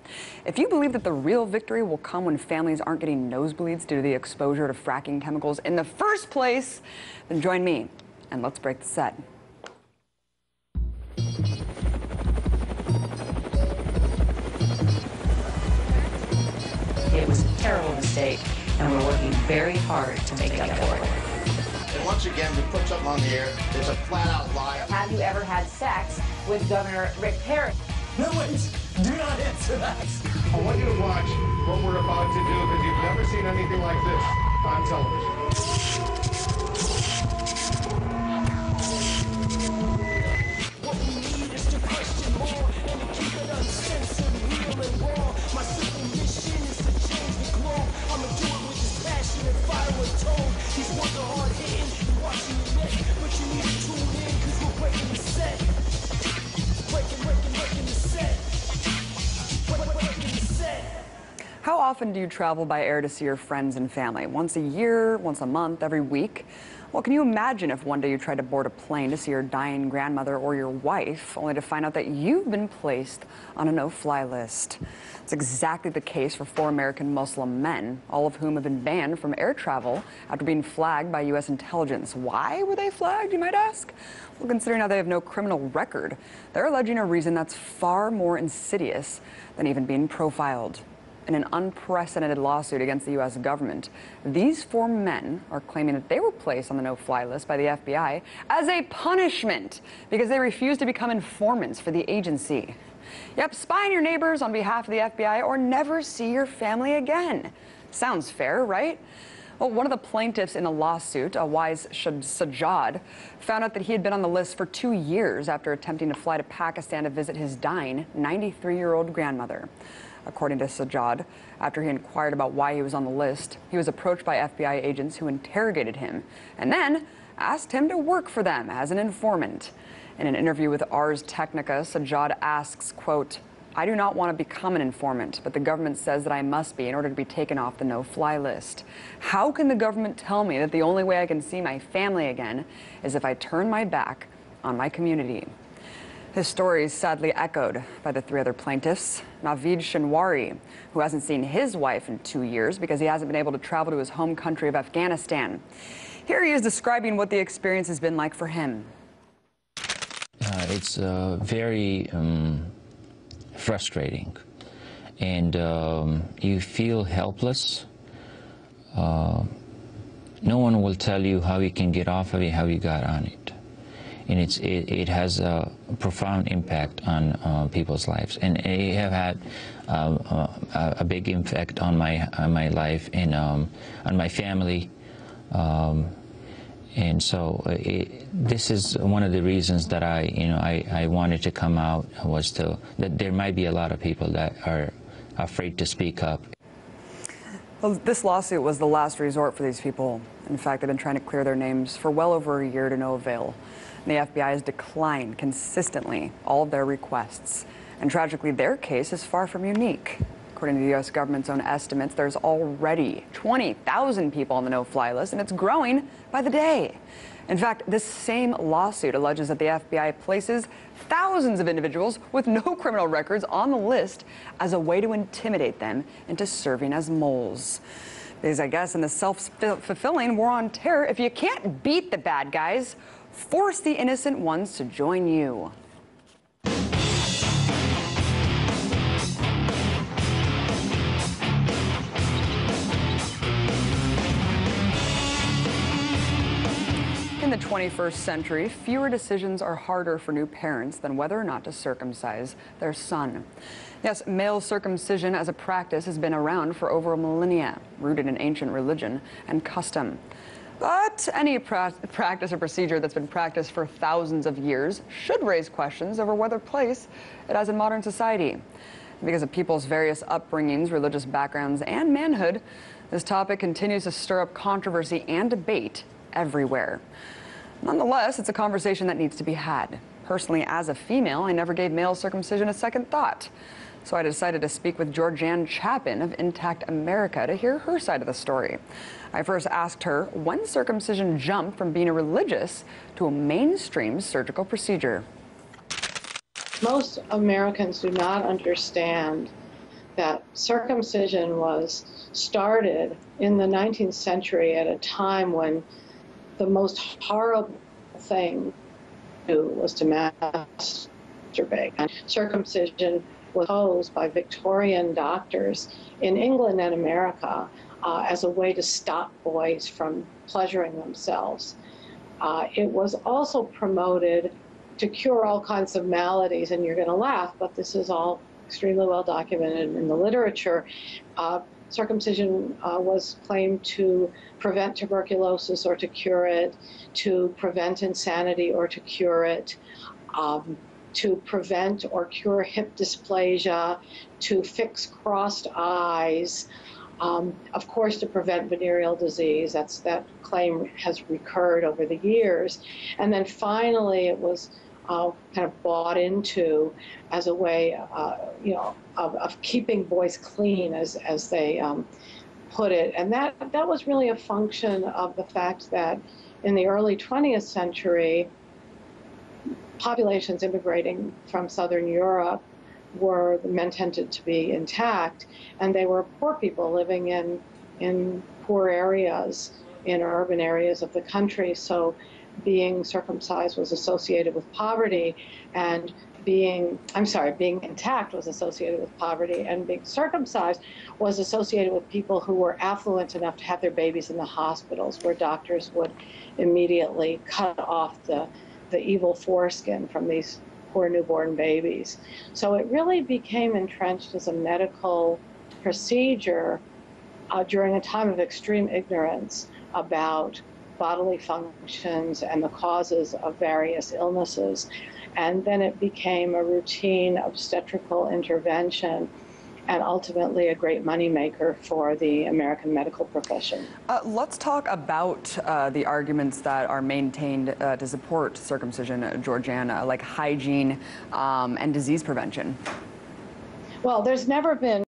if you believe that the real victory will come when families aren't getting nosebleeds due to the exposure to fracking chemicals in the first place, then join me and let's break the set.
It was a terrible mistake, and we're working very hard to make up for it.
And once again, we put something on the air that's a flat-out lie.
Have you ever had sex with Governor Rick Perry?
No, wait. Do not answer that.
I want you to watch what we're about to do because you've never seen anything like this on television.
How often do you travel by air to see your friends and family? Once a year, once a month, every week? Well, can you imagine if one day you tried to board a plane to see your dying grandmother or your wife, only to find out that you've been placed on a no-fly list? It's exactly the case for four American Muslim men, all of whom have been banned from air travel after being flagged by U.S. intelligence. Why were they flagged, you might ask? Well, considering how they have no criminal record, they're alleging a reason that's far more insidious than even being profiled in an unprecedented lawsuit against the U.S. government. These four men are claiming that they were placed on the no fly list by the FBI as a punishment because they refused to become informants for the agency. Yep, spy on your neighbors on behalf of the FBI or never see your family again. Sounds fair, right? Well, one of the plaintiffs in the lawsuit, Awais Sajjad, found out that he had been on the list for two years after attempting to fly to Pakistan to visit his dying 93 year old grandmother. According to Sajjad, after he inquired about why he was on the list, he was approached by FBI agents who interrogated him. And then, asked him to work for them as an informant. In an interview with Ars Technica, Sajjad asks, quote, I do not want to become an informant, but the government says that I must be in order to be taken off the no-fly list. How can the government tell me that the only way I can see my family again is if I turn my back on my community? His story is sadly echoed by the three other plaintiffs. Naveed Shinwari, who hasn't seen his wife in two years because he hasn't been able to travel to his home country of Afghanistan. Here he is describing what the experience has been like for him.
Uh, it's uh, very um, frustrating, and um, you feel helpless. Uh, no one will tell you how you can get off of it, how you got on it, and it's it, it has a profound impact on uh, people's lives, and it have had uh, a, a big impact on my on my life and um, on my family. Um, and so uh, it, this is one of the reasons that I, you know, I, I wanted to come out was to that there might be a lot of people that are afraid to speak up.
Well, this lawsuit was the last resort for these people. In fact, they've been trying to clear their names for well over a year to no avail. The FBI has declined consistently all of their requests. And tragically, their case is far from unique. According to the U.S. government's own estimates, there's already 20,000 people on the no-fly list, and it's growing by the day. In fact, this same lawsuit alleges that the FBI places thousands of individuals with no criminal records on the list as a way to intimidate them into serving as moles. Because I guess in the self-fulfilling war on terror, if you can't beat the bad guys, force the innocent ones to join you. In the 21st century, fewer decisions are harder for new parents than whether or not to circumcise their son. Yes, male circumcision as a practice has been around for over a millennia, rooted in ancient religion and custom. But any pra practice or procedure that's been practiced for thousands of years should raise questions over whether place it has in modern society. Because of people's various upbringings, religious backgrounds, and manhood, this topic continues to stir up controversy and debate everywhere. Nonetheless, it's a conversation that needs to be had. Personally, as a female, I never gave male circumcision a second thought. So I decided to speak with Georganne Chapin of Intact America to hear her side of the story. I first asked her when circumcision jumped from being a religious to a mainstream surgical procedure.
Most Americans do not understand that circumcision was started in the 19th century at a time when the most horrible thing to do was to masturbate. And circumcision was posed by Victorian doctors in England and America uh, as a way to stop boys from pleasuring themselves. Uh, it was also promoted to cure all kinds of maladies, and you're going to laugh, but this is all extremely well documented in the literature. Uh, circumcision uh, was claimed to prevent tuberculosis or to cure it, to prevent insanity or to cure it, um, to prevent or cure hip dysplasia, to fix crossed eyes, um, of course, to prevent venereal disease. That's that claim has recurred over the years, and then finally, it was uh, kind of bought into as a way, uh, you know, of, of, keeping boys clean, as as they um, put it, and that that was really a function of the fact that in the early 20th century, populations immigrating from southern Europe were men tended to be intact, and they were poor people living in in poor areas in urban areas of the country. So being circumcised was associated with poverty and being, I'm sorry, being intact was associated with poverty and being circumcised was associated with people who were affluent enough to have their babies in the hospitals where doctors would immediately cut off the, the evil foreskin from these poor newborn babies. So it really became entrenched as a medical procedure uh, during a time of extreme ignorance about bodily functions and the causes of various illnesses. And then it became a routine obstetrical intervention. And ultimately a great moneymaker for the American medical profession.
Uh, let's talk about uh, the arguments that are maintained uh, to support circumcision, uh, Georganne, like hygiene um, and disease prevention.
Well, there's never been